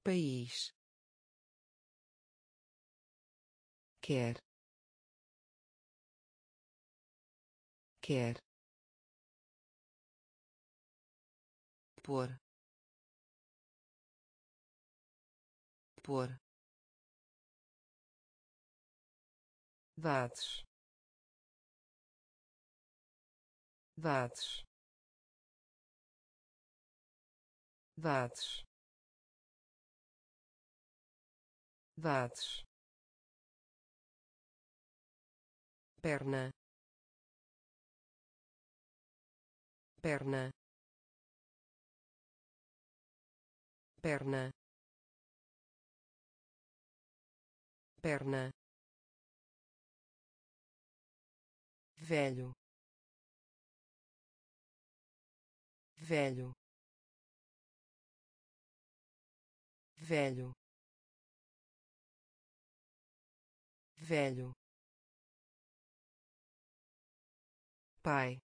País quer. Quer. Por. Por. Dados. Dados. Dados. Dados perna. Perna. Perna. Perna. Velho. Velho. Velho. Velho pai.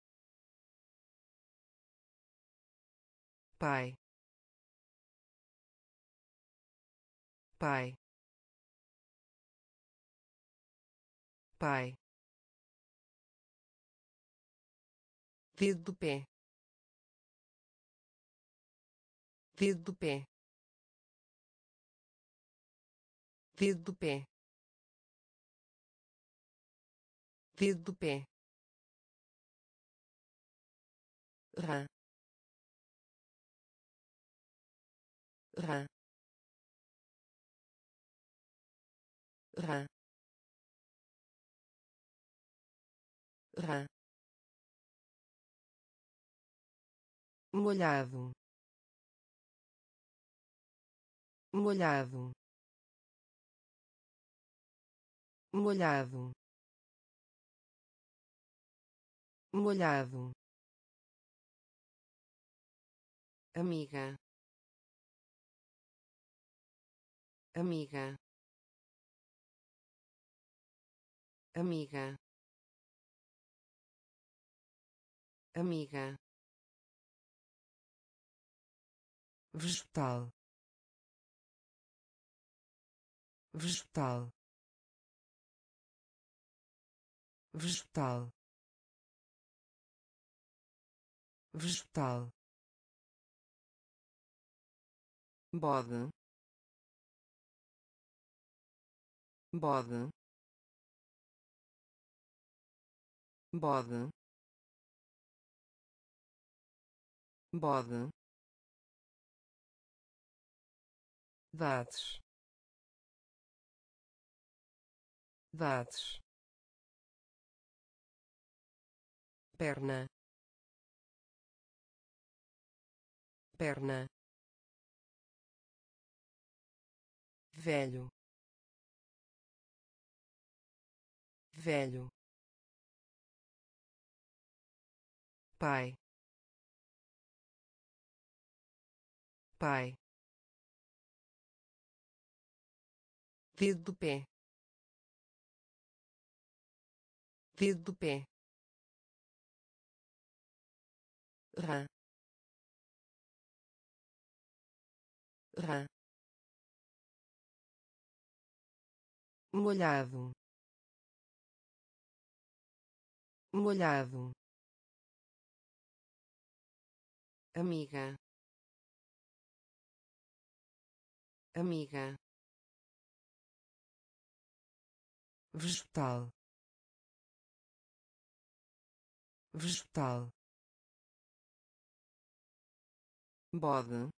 Pai. Pai. Pai. Dedo do pé. Dedo do pé. Dedo do pé. Dedo do pé rã rã rã rã molhado. Molhado. Molhado. Molhado amiga. Amiga. Amiga. Amiga. Vegetal. Vegetal. Vegetal. Vegetal bode. Bode. Bode. Bode. Dados. Dados. Perna. Perna velho. Velho. Pai. Pai. Dedo do pé. Dedo do pé. Rã. Rã molhado molhado amiga amiga vegetal vegetal bode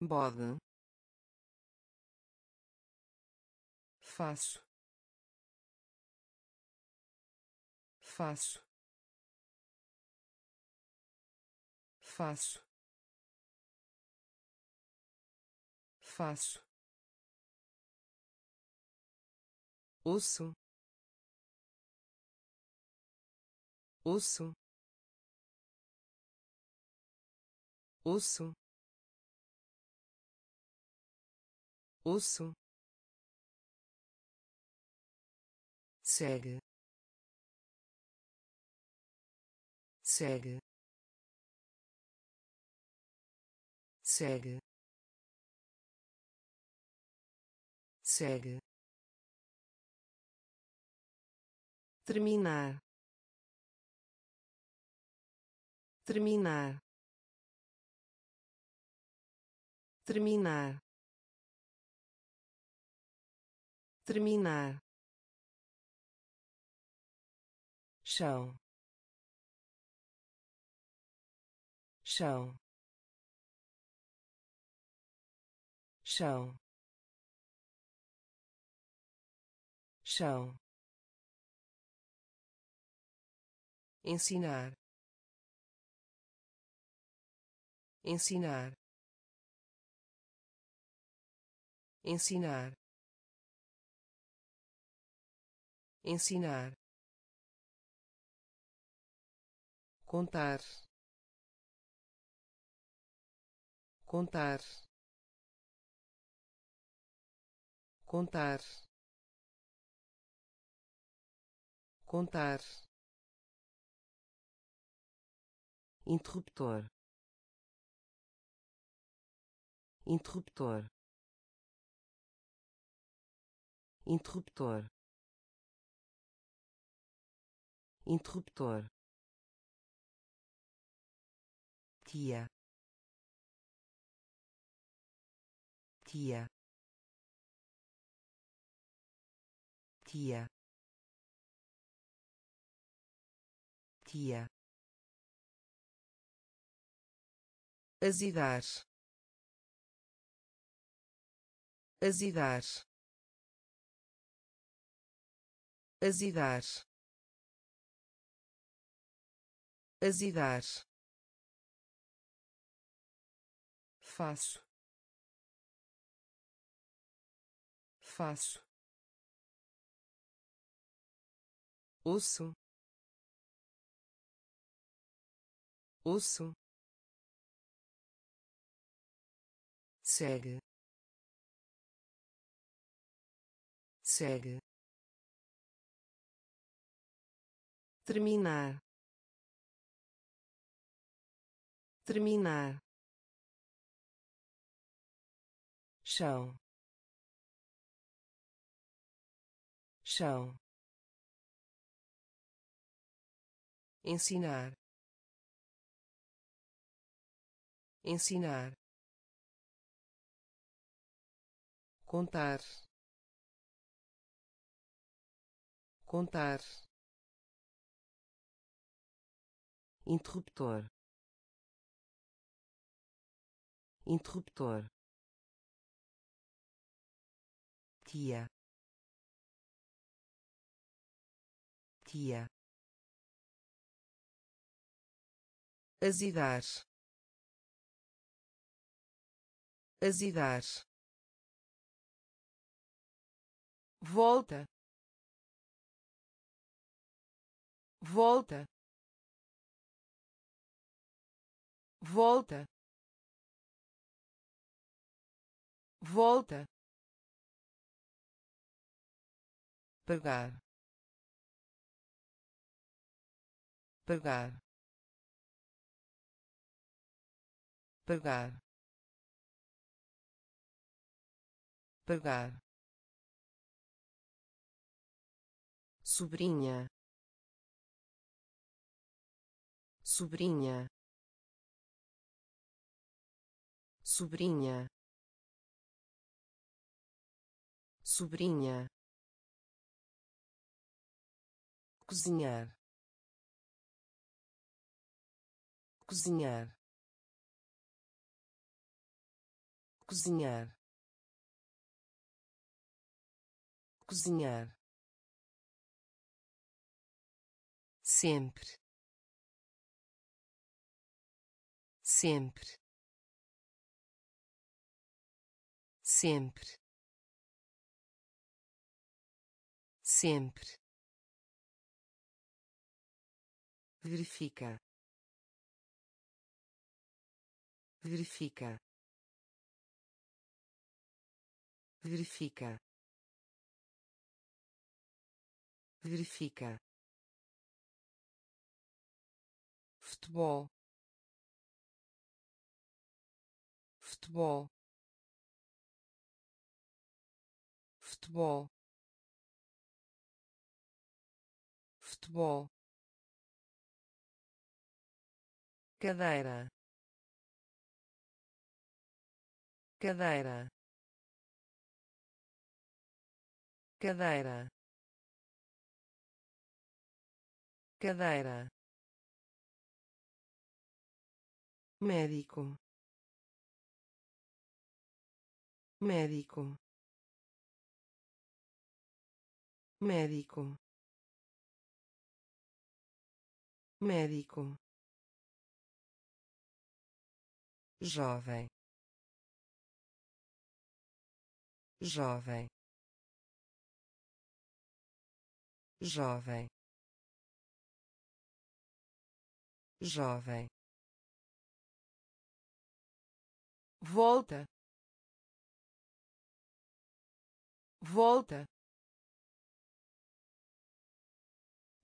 bode faço. Faço. Faço. Faço. Osso osso osso osso segue. Segue. Segue. Segue. Terminar. Terminar. Terminar. Terminar chão. Chão. Chão. Chão. Ensinar. Ensinar. Ensinar. Ensinar contar. Contar. Contar. Contar. Interruptor. Interruptor. Interruptor. Interruptor tia. Tia. Tia. Tia. Azidar. Azidar. Azidar. Azidar faço. Faço. Osso osso segue. Segue. Terminar. Terminar chão. Chão. Ensinar. Ensinar. Contar. Contar. Interruptor. Interruptor tia. Tia. Azidar azidar volta. Volta. Volta. Volta pagar pagar pagar pagar sobrinha. Sobrinha. Sobrinha. Sobrinha cozinhar. Cozinhar. Cozinhar. Cozinhar. Sempre. Sempre. Sempre. Sempre verifica verifica verifica verifica futebol futebol futebol futebol cadeira. Cadeira. Cadeira. Cadeira. Médico. Médico. Médico. Médico jovem. Jovem. Jovem. Jovem. Volta. Volta.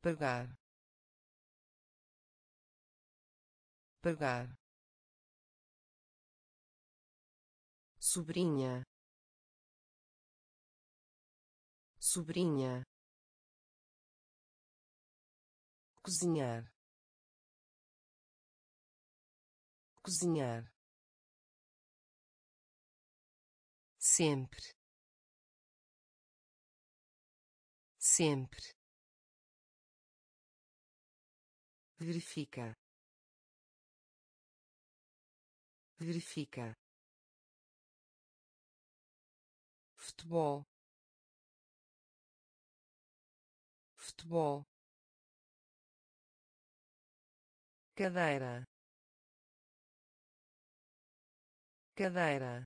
Pagar pagar sobrinha. Sobrinha. Cozinhar. Cozinhar. Sempre. Sempre. Verifica. Verifica futebol. Futebol. Cadeira. Cadeira.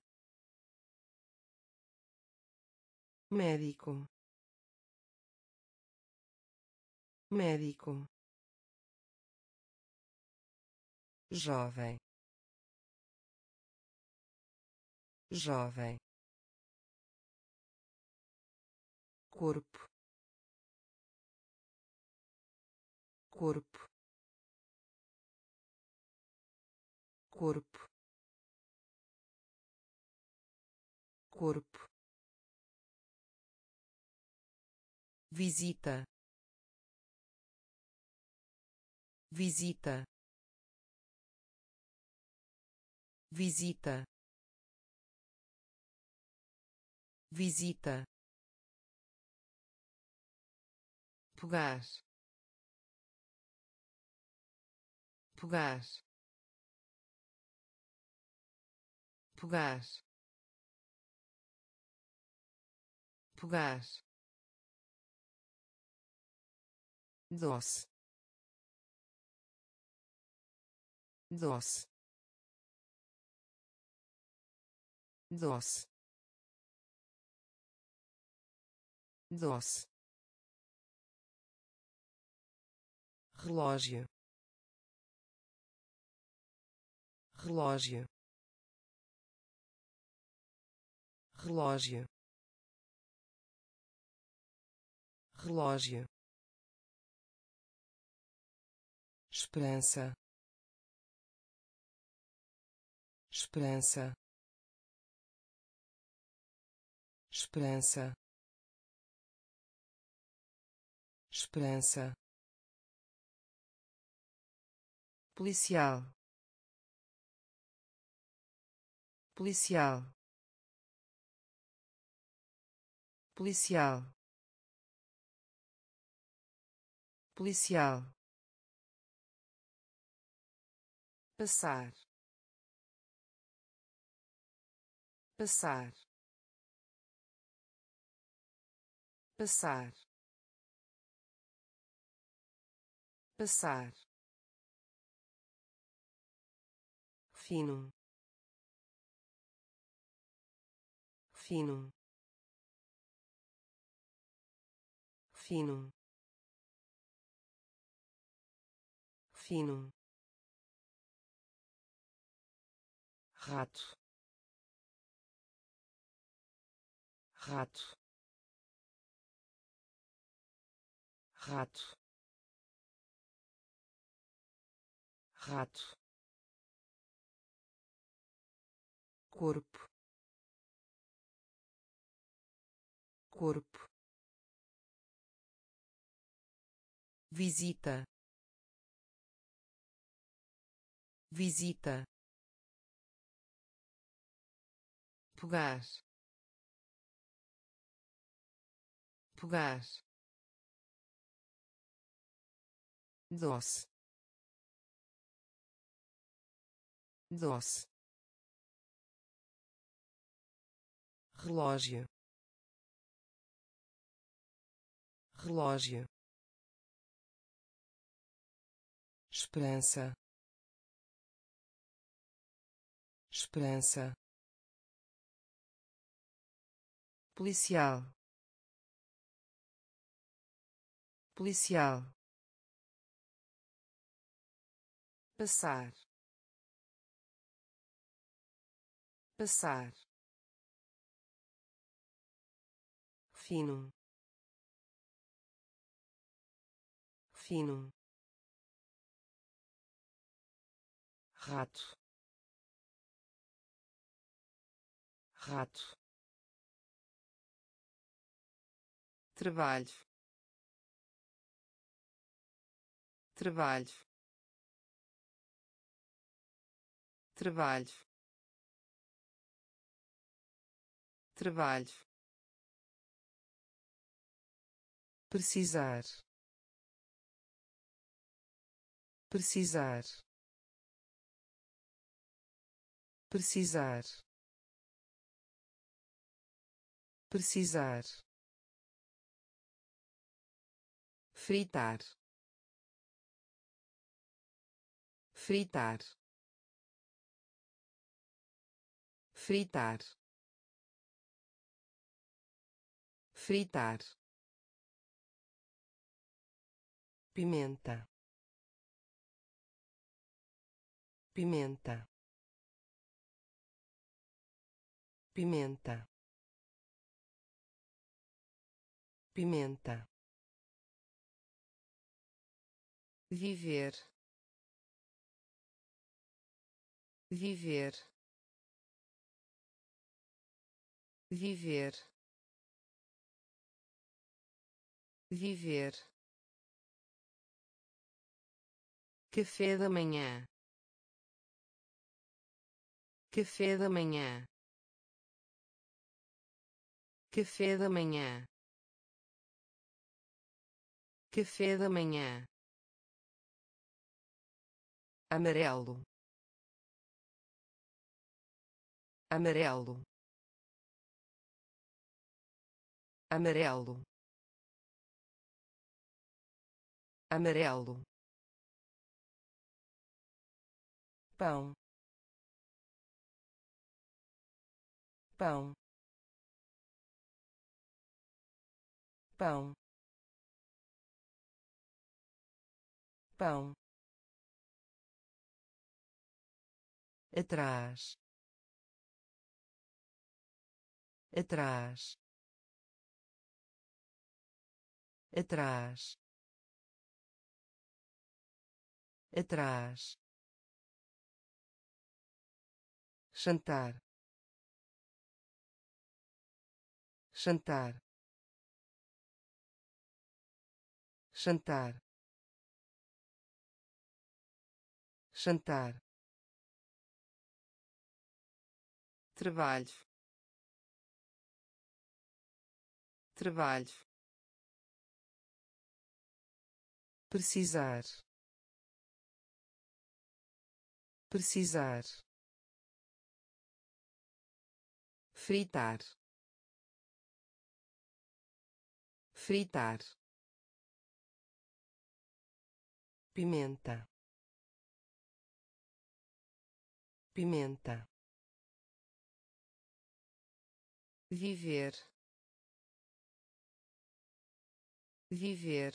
Médico. Médico. Jovem. Jovem corpo. Corpo. Corpo. Corpo. Visita. Visita. Visita. Visita pegar. Pegar. Pegar. Pegar. Doce. Doce. Doce. Doce relógio. Relógio. Relógio. Relógio. Esperança. Esperança. Esperança. Esperança policial. Policial. Policial. Policial. Passar. Passar. Passar. Passar fino. Fino. Fino. Fino. Rato. Rato. Rato. Rato corpo. Corpo. Visita. Visita. Pegar. Pegar. Doce. Doce relógio. Relógio. Esperança. Esperança. Policial. Policial. Passar. Passar fino. Fino. Rato. Rato. Trabalho. Trabalho. Trabalho. Trabalho precisar. Precisar. Precisar. Precisar. Fritar. Fritar. Fritar. Fritar pimenta. Pimenta. Pimenta. Pimenta. Viver. Viver. Viver. Viver café da manhã. Café da manhã. Café da manhã. Café da manhã. Amarelo. Amarelo. Amarelo. Amarelo pão. Pão. Pão. Pão. Atrás. Atrás. Atrás. Atrás jantar. Jantar. Jantar. Jantar. Trabalho. Trabalho. Precisar. Precisar fritar. Fritar. Pimenta. Pimenta. Viver. Viver.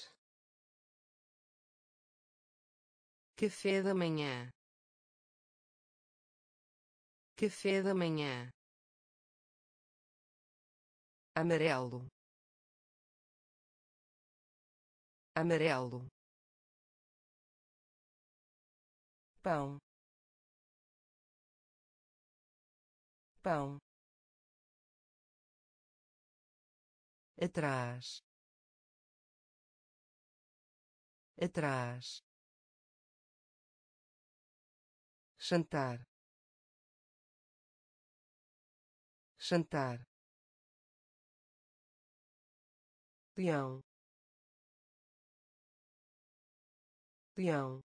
Café da manhã. Café da manhã amarelo. Amarelo. Pão. Pão. Atrás. Atrás. Jantar. Jantar leão leão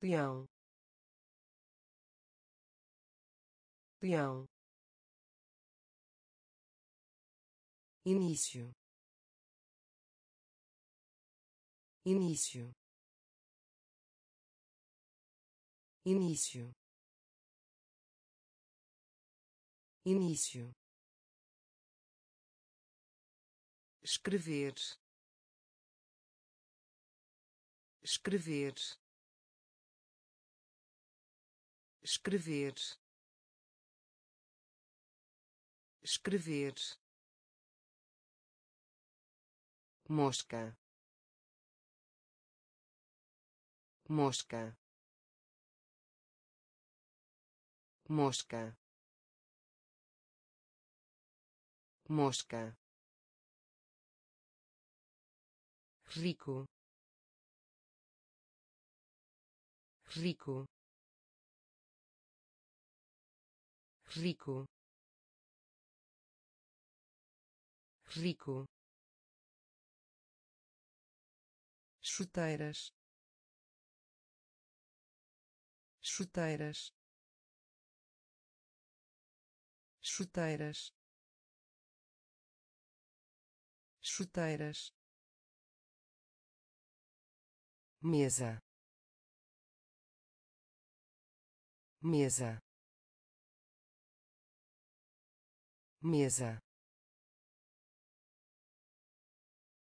leão leão início. Início. Início. Início escrever. Escrever. Escrever. Escrever. Mosca. Mosca. Mosca. Mosca rico. Rico. Rico. Rico. Chuteiras. Chuteiras. Chuteiras. Chuteiras mesa. Mesa. Mesa.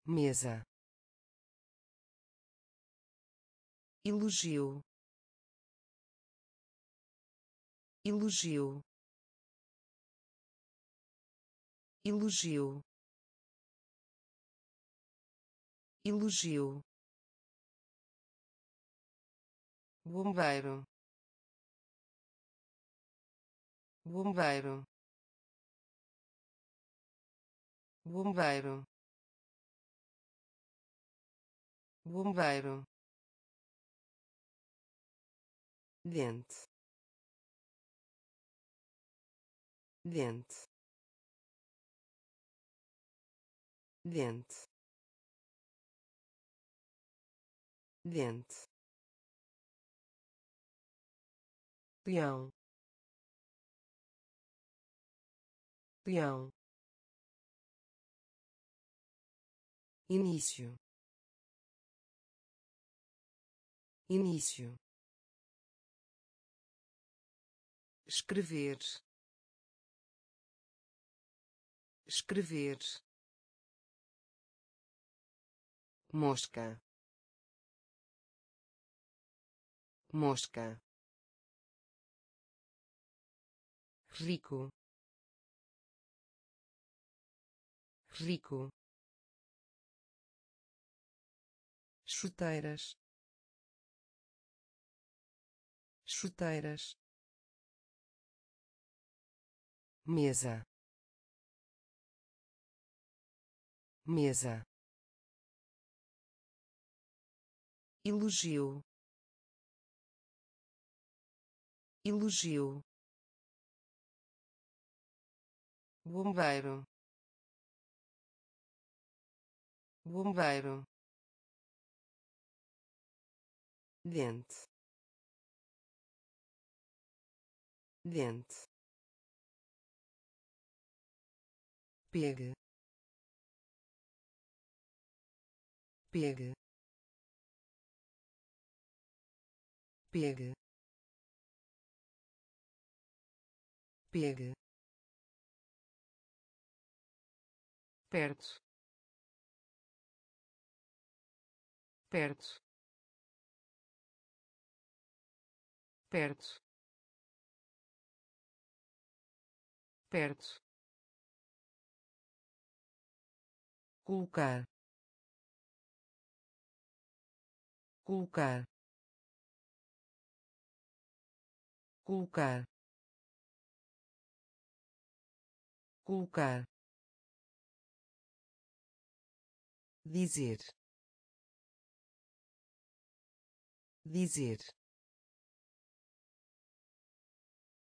Mesa. Elogio. Elogio. Elogio. Elogio bombeiro. Bombeiro. Bombeiro. Bombeiro. Dente. Dente. Dente. Dente leão leão início. Início. Escrever. Escrever. Mosca. Mosca rico. Rico. Chuteiras. Chuteiras. Mesa. Mesa. Elogio. Elogio bombeiro. Bombeiro. Dente. Dente. Pegue. Pegue. Pegue. Pegue perto. Perto. Perto. Perto. Colocar. Colocar. Colocar. Colocar dizer. Dizer.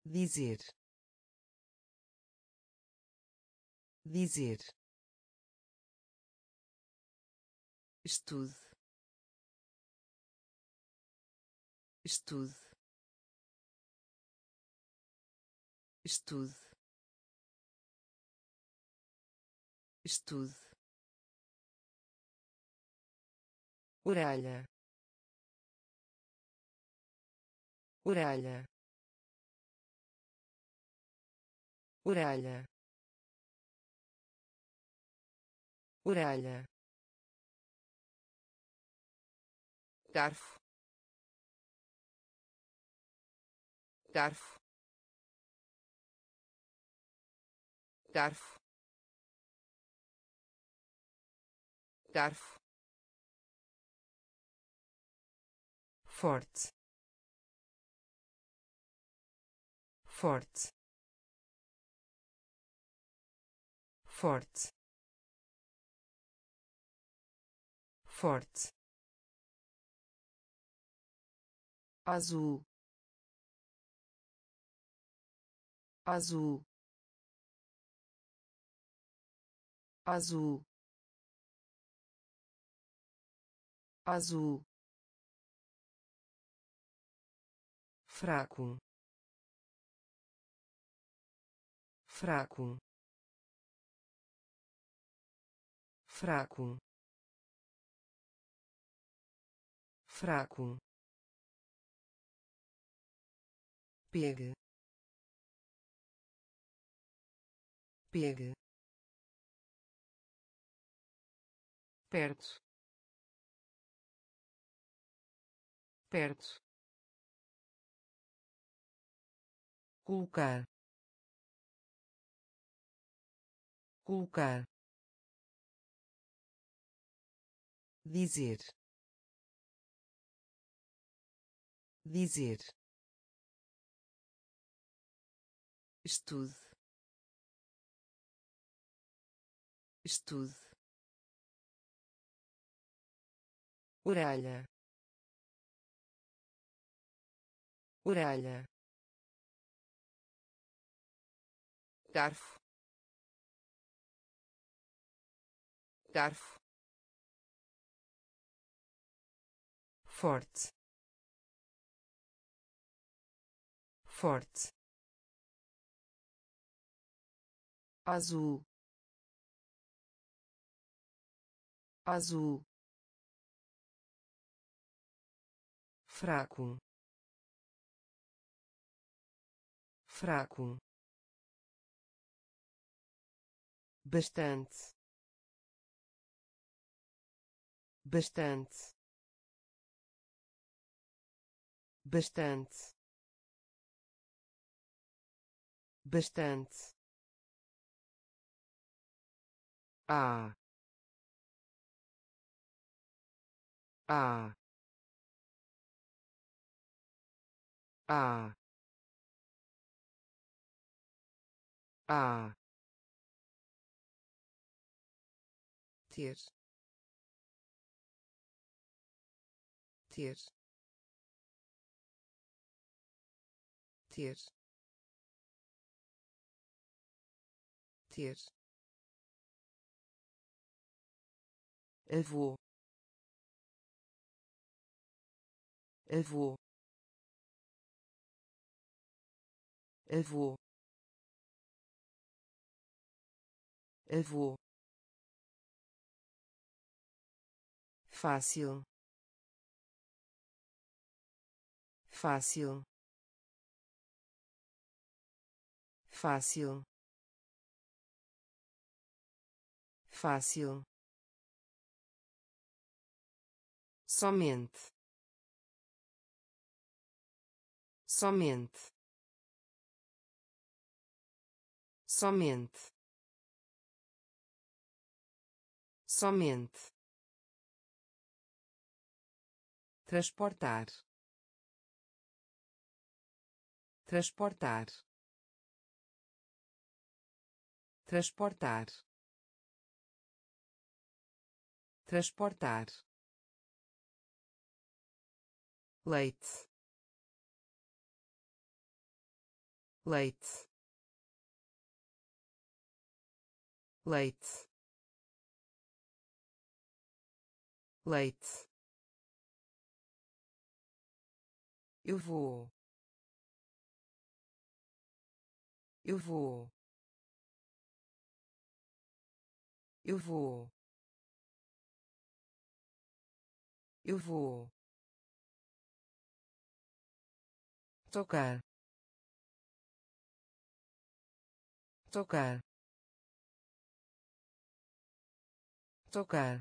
Dizer. Dizer. Estude. Estude. Estude. Estude orelha. Orelha. Orelha. Orelha. Garfo. Garfo. Garfo. Garfo forte. Forte. Forte. Forte. Azul. Azul. Azul. Azul fraco. Fraco. Fraco. Fraco. Pegue. Pegue. Perto. Perto colocar. Colocar. Dizer. Dizer. Estude. Estude. Orelha orelha garfo. Garfo. Forte. Forte. Azul. Azul. Fraco. Fraco bastante. Bastante. Bastante. Bastante. A. A. A. A ter ter ter ter avô avô avô avô fácil. Fácil. Fácil. Fácil. Somente. Somente. Somente. Somente transportar. Transportar. Transportar. Transportar. Leite. Leite. Leite. Leite 我走。我走。我走。我走。走开。走开。走开。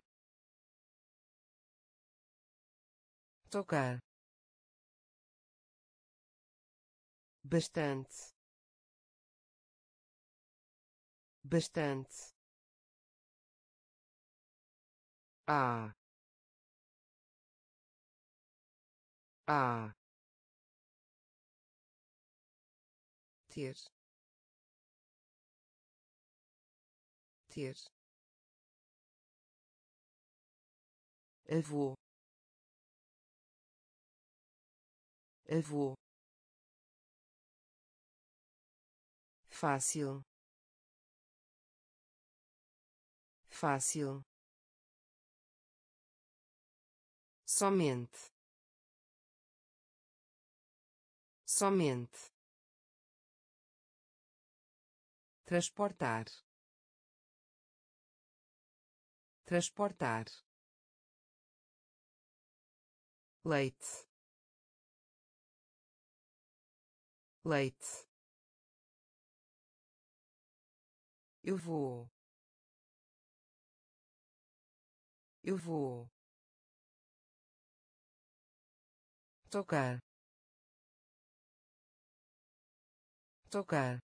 走开。Bastante. Bastante. Ah ah ter. Ter. Avô. Avô fácil. Fácil. Somente. Somente. Transportar. Transportar. Leite. Leite eu vou. Eu vou. Tocar. Tocar.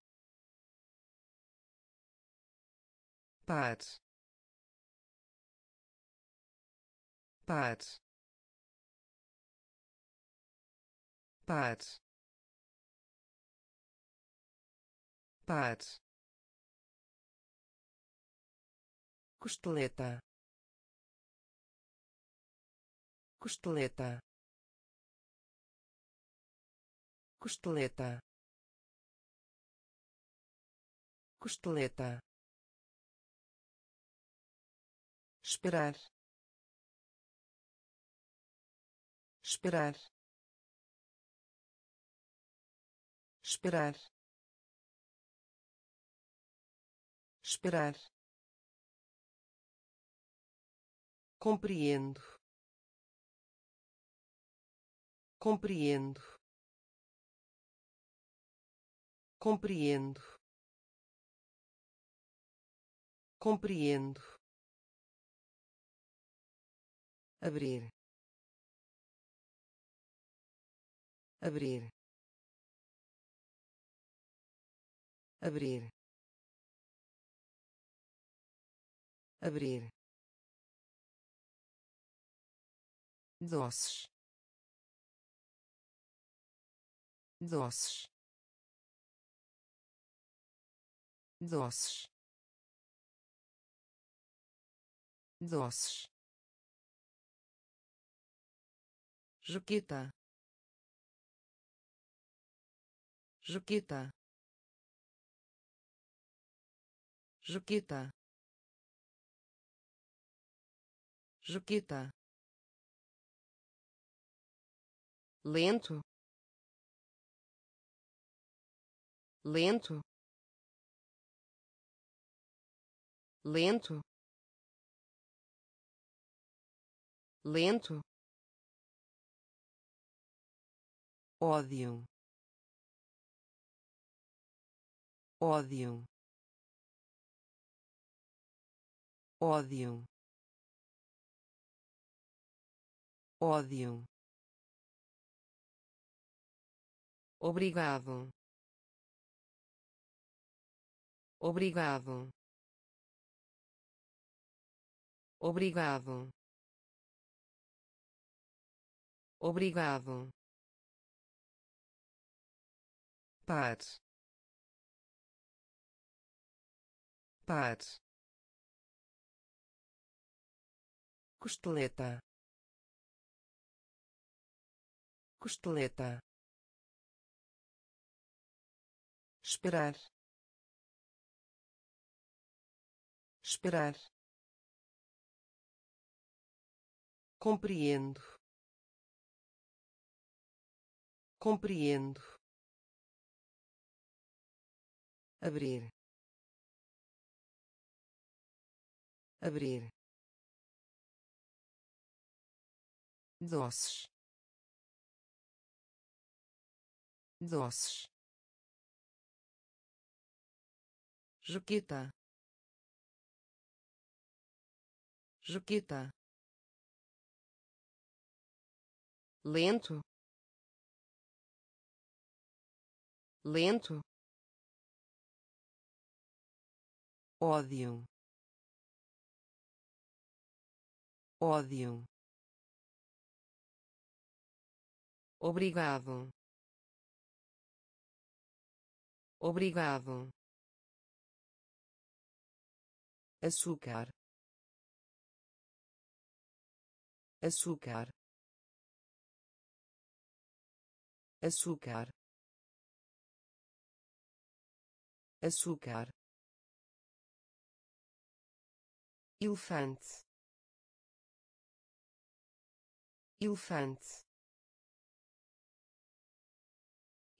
Par. Par. Par. Par costeleta. Costeleta. Costeleta. Costeleta. Esperar. Esperar. Esperar. Esperar compreendo. Compreendo. Compreendo. Compreendo. Abrir. Abrir. Abrir. Abrir doces doces doces doces Juquita. Juquita. Juquita. Juquita. Lento. Lento. lento. Lento. Ódio. Ódio. Ódio. Ódio obrigado. Obrigado. Obrigado. Obrigado. Par. Par. Costeleta. Costeleta esperar. Esperar. Compreendo. Compreendo. Abrir. Abrir. Doces. Doces Juquita. Juquita. Lento. Lento. Ódio. Ódio. Obrigado. Obrigado açúcar. Açúcar. Açúcar. Açúcar. Elefante. Elefante.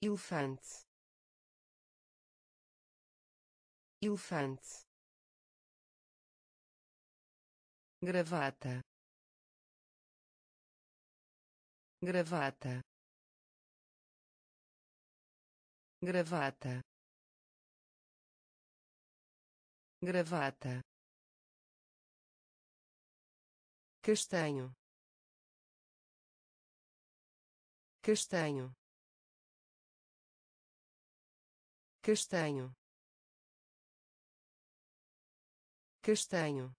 Elefante. Elefante gravata. Gravata. Gravata. Gravata. Castanho. Castanho. Castanho. Castanho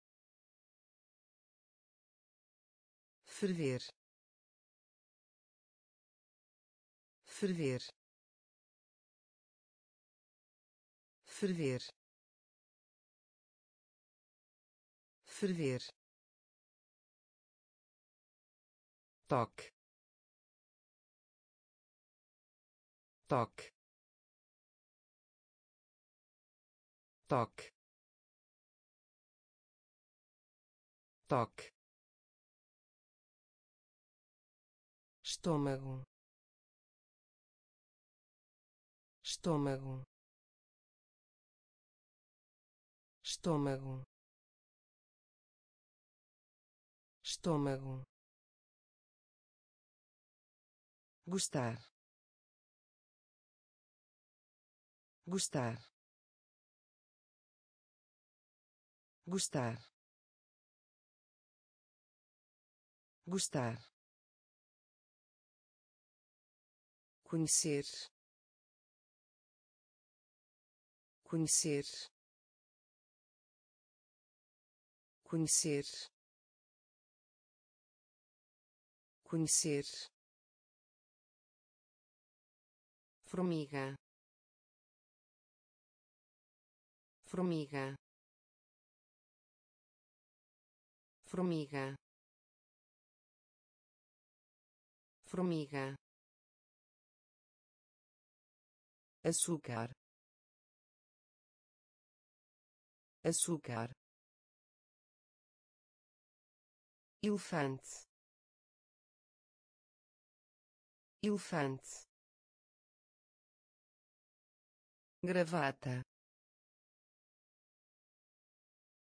ferver ferver ferver ferver toque toque toque toque estômago. Estômago. Estômago. Estômago. Gostar. Gostar. Gostar. Gostar conhecer. Conhecer. Conhecer. Conhecer. Formiga. Formiga. Formiga. Formiga açúcar. Açúcar. Elefante. Elefante. Gravata.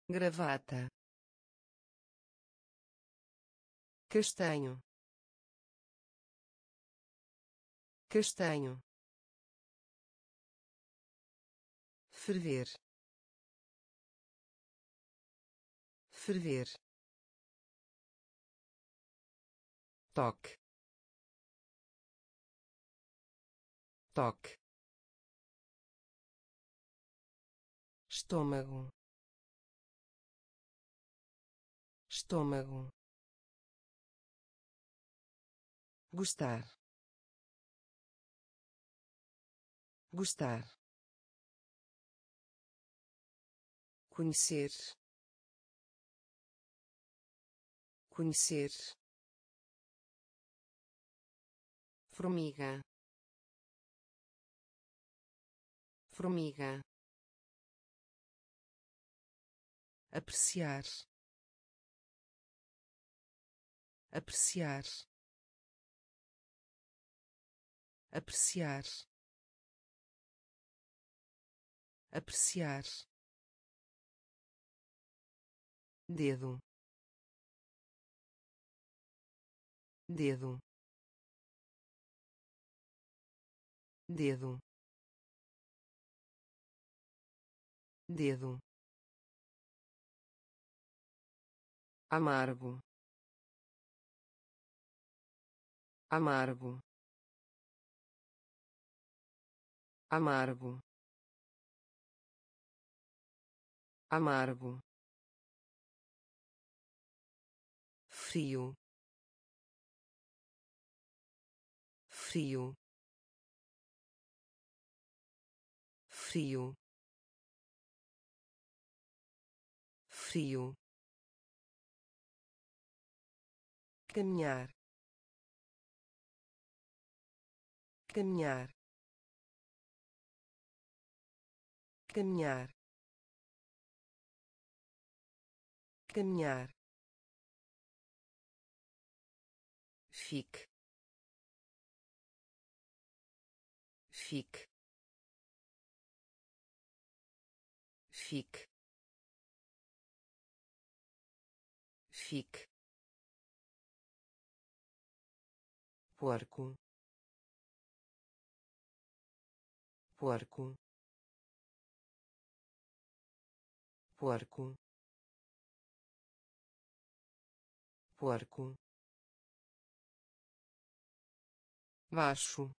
Gravata. Castanho. Castanho ferver. Ferver. Toque. Toque. Estômago. Estômago. Gostar. Gostar conhecer. Conhecer. Formiga. Formiga. Apreciar. Apreciar. Apreciar. Apreciar dedo. Dedo. Dedo. Dedo. Amargo. Amargo. Amargo. Amargo frio. Frio. Frio. Frio. Caminhar. Caminhar. Caminhar. Caminhar fique. Fique. Fique. Fique. Porco. Porco. Porco. Porco baixo.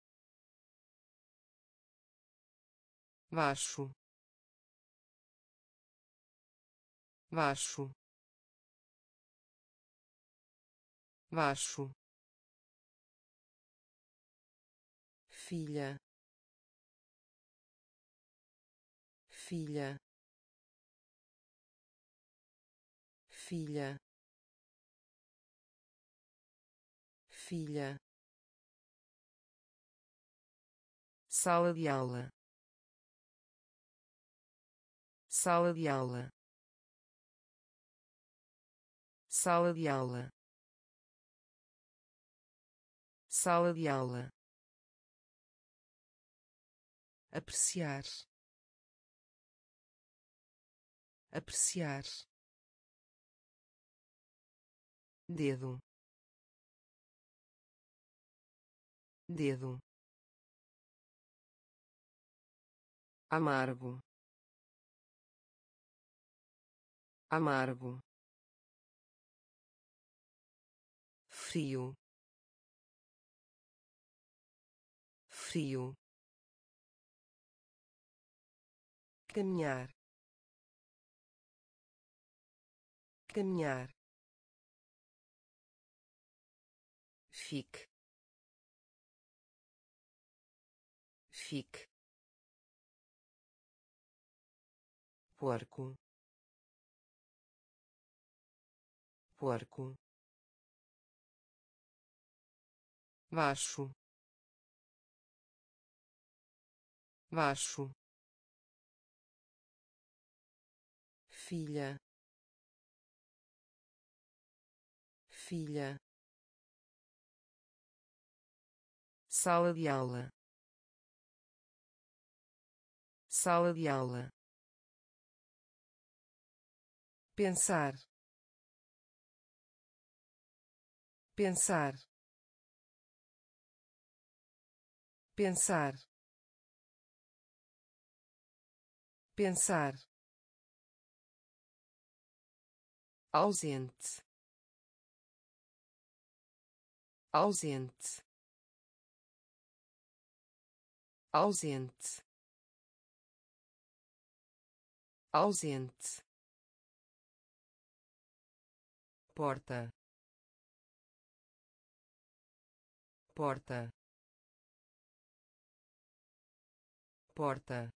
Baixo. Baixo. Baixo. Filha. Filha. Filha. Filha sala de aula. Sala de aula. Sala de aula. Sala de aula. Apreciar. Apreciar. Dedo. Dedo amargo. Amargo. Frio. Frio. Caminhar. Caminhar. Fique. Fique porco porco baixo baixo filha filha sala de aula sala de aula pensar. Pensar. Pensar. Pensar. Ausente. Ausente. Ausente. Ausente porta. Porta. Porta.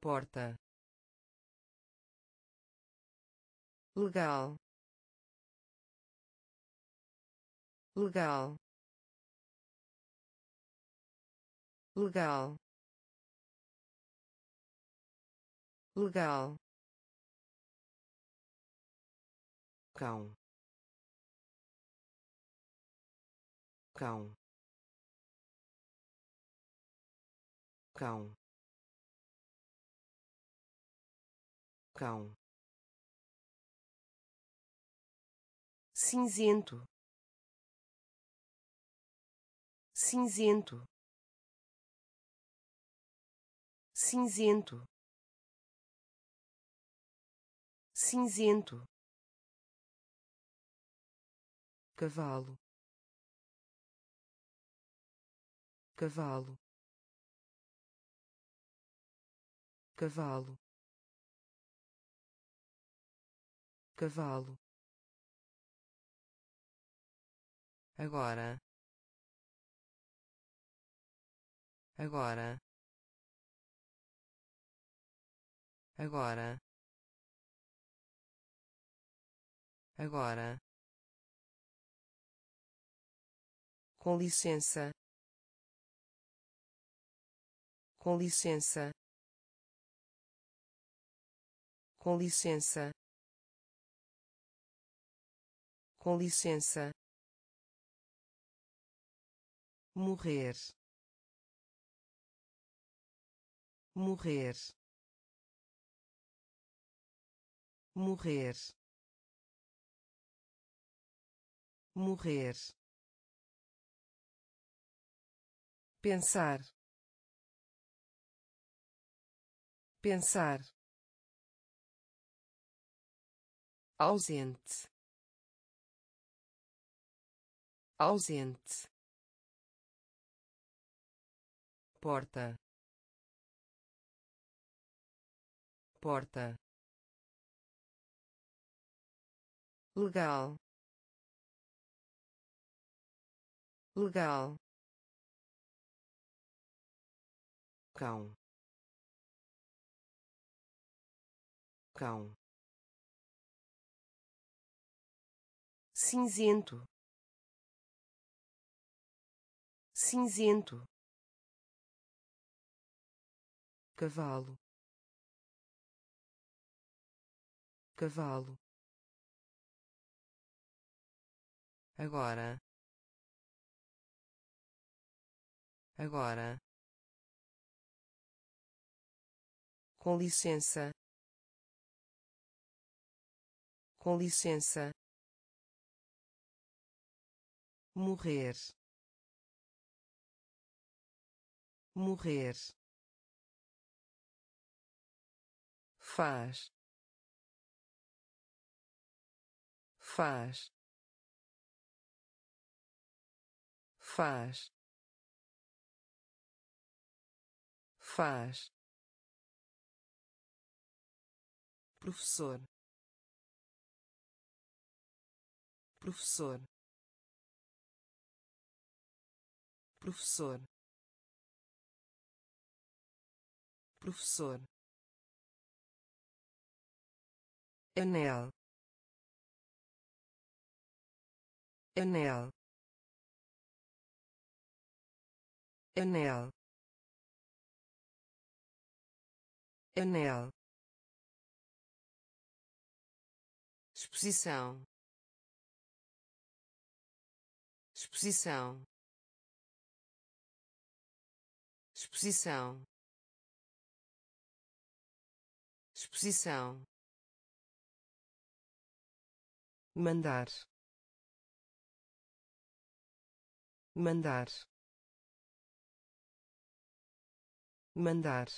Porta. Legal. Legal. Legal. Legal cão. Cão. Cão. Cão. Cinzento. Cinzento. Cinzento. Cinzento cavalo. Cavalo. Cavalo. Cavalo. Agora. Agora. Agora. Agora com licença. Com licença. Com licença. Com licença. Morrer. Morrer. Morrer. Morrer pensar. Pensar. Ausente. Ausente. Porta. Porta. Legal. Legal cão. Cão. Cinzento. Cinzento. Cavalo. Cavalo. Agora. Agora com licença. Com licença. Morrer. Morrer. Faz. Faz. Faz. Faz professor. Professor. Professor. Professor. Anel. Anel. Anel. Anel exposição. Exposição. Exposição. Exposição. Mandar. Mandar. Mandar.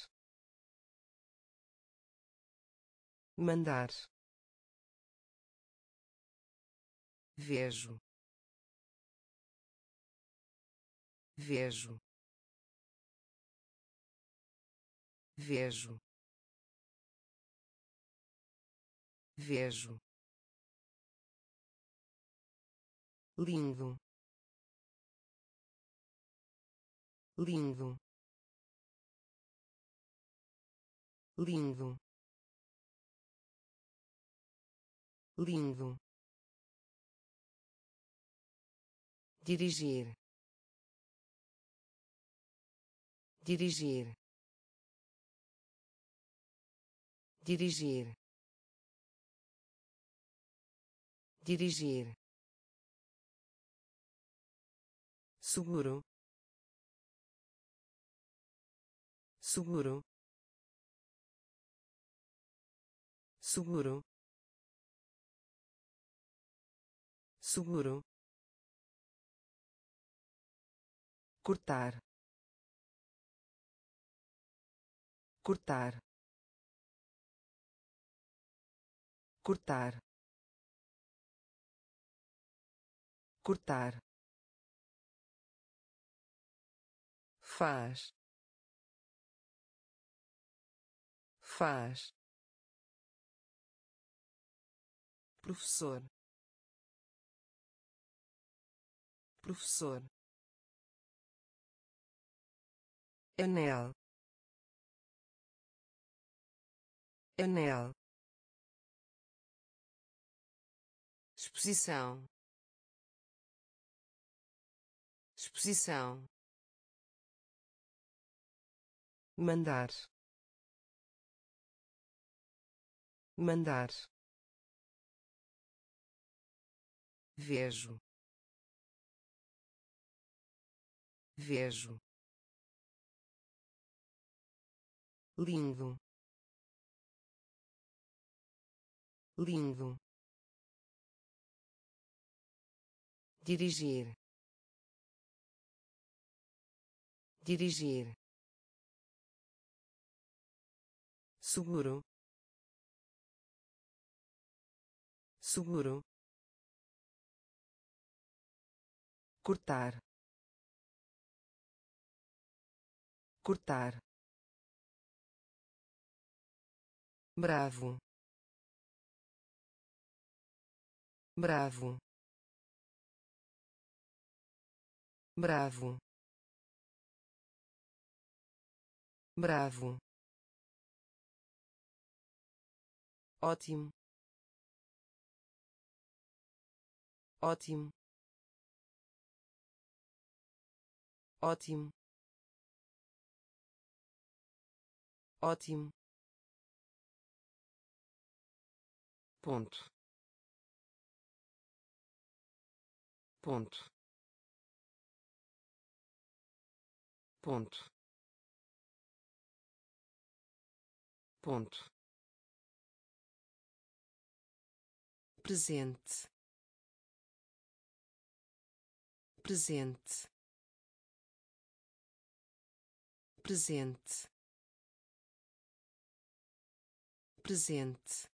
Mandar vejo. Vejo. Vejo. Vejo. Lindo. Lindo. Lindo. Lindo dirigir. Dirigir. Dirigir. Dirigir. Seguro. Seguro. Seguro. Seguro cortar cortar cortar cortar. Faz. Faz. Professor. Professor anel. Anel. Exposição. Exposição. Mandar. Mandar. Vejo. Vejo lindo. Lindo. Dirigir. Dirigir. Seguro. Seguro. Cortar. Cortar bravo. Bravo. Bravo. Bravo. Ótimo. Ótimo. Ótimo. Ótimo ponto. Ponto. Ponto. Ponto. Presente. Presente. Presente. Presente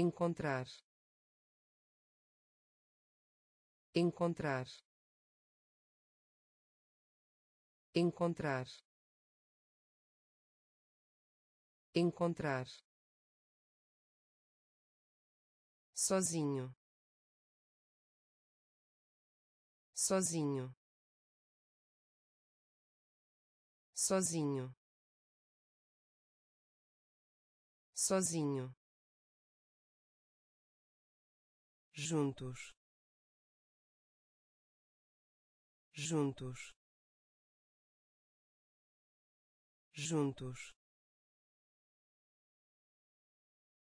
encontrar. Encontrar. Encontrar. Encontrar. Sozinho. Sozinho. Sozinho. Sozinho juntos. Juntos. Juntos.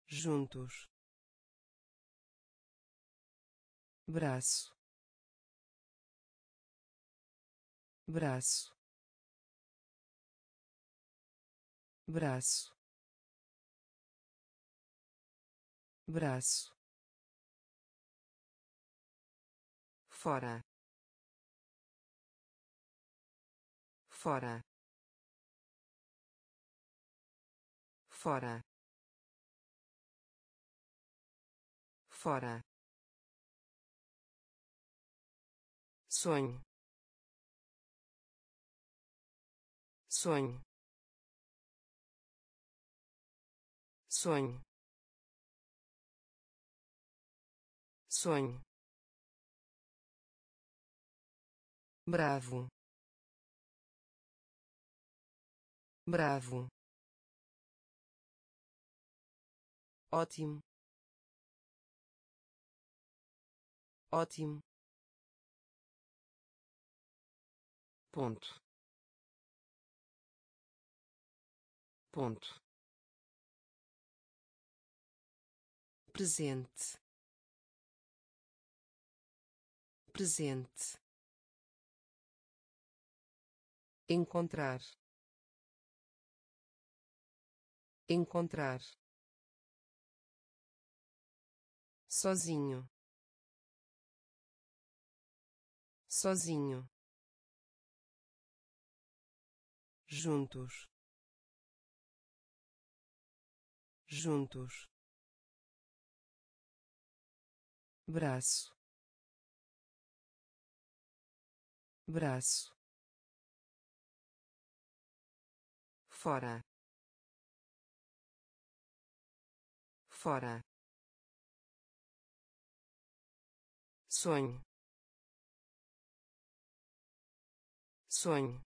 Juntos. Braço. Braço. Braço. Braço fora. Fora. Fora. Fora. Sonho. Sonho. Sonho. Sonho bravo. Bravo. Ótimo. Ótimo. Ponto. Ponto. Presente. Presente encontrar. Encontrar. Sozinho. Sozinho. Juntos. Juntos. Braço. Braço fora. Fora. Sonho. Sonho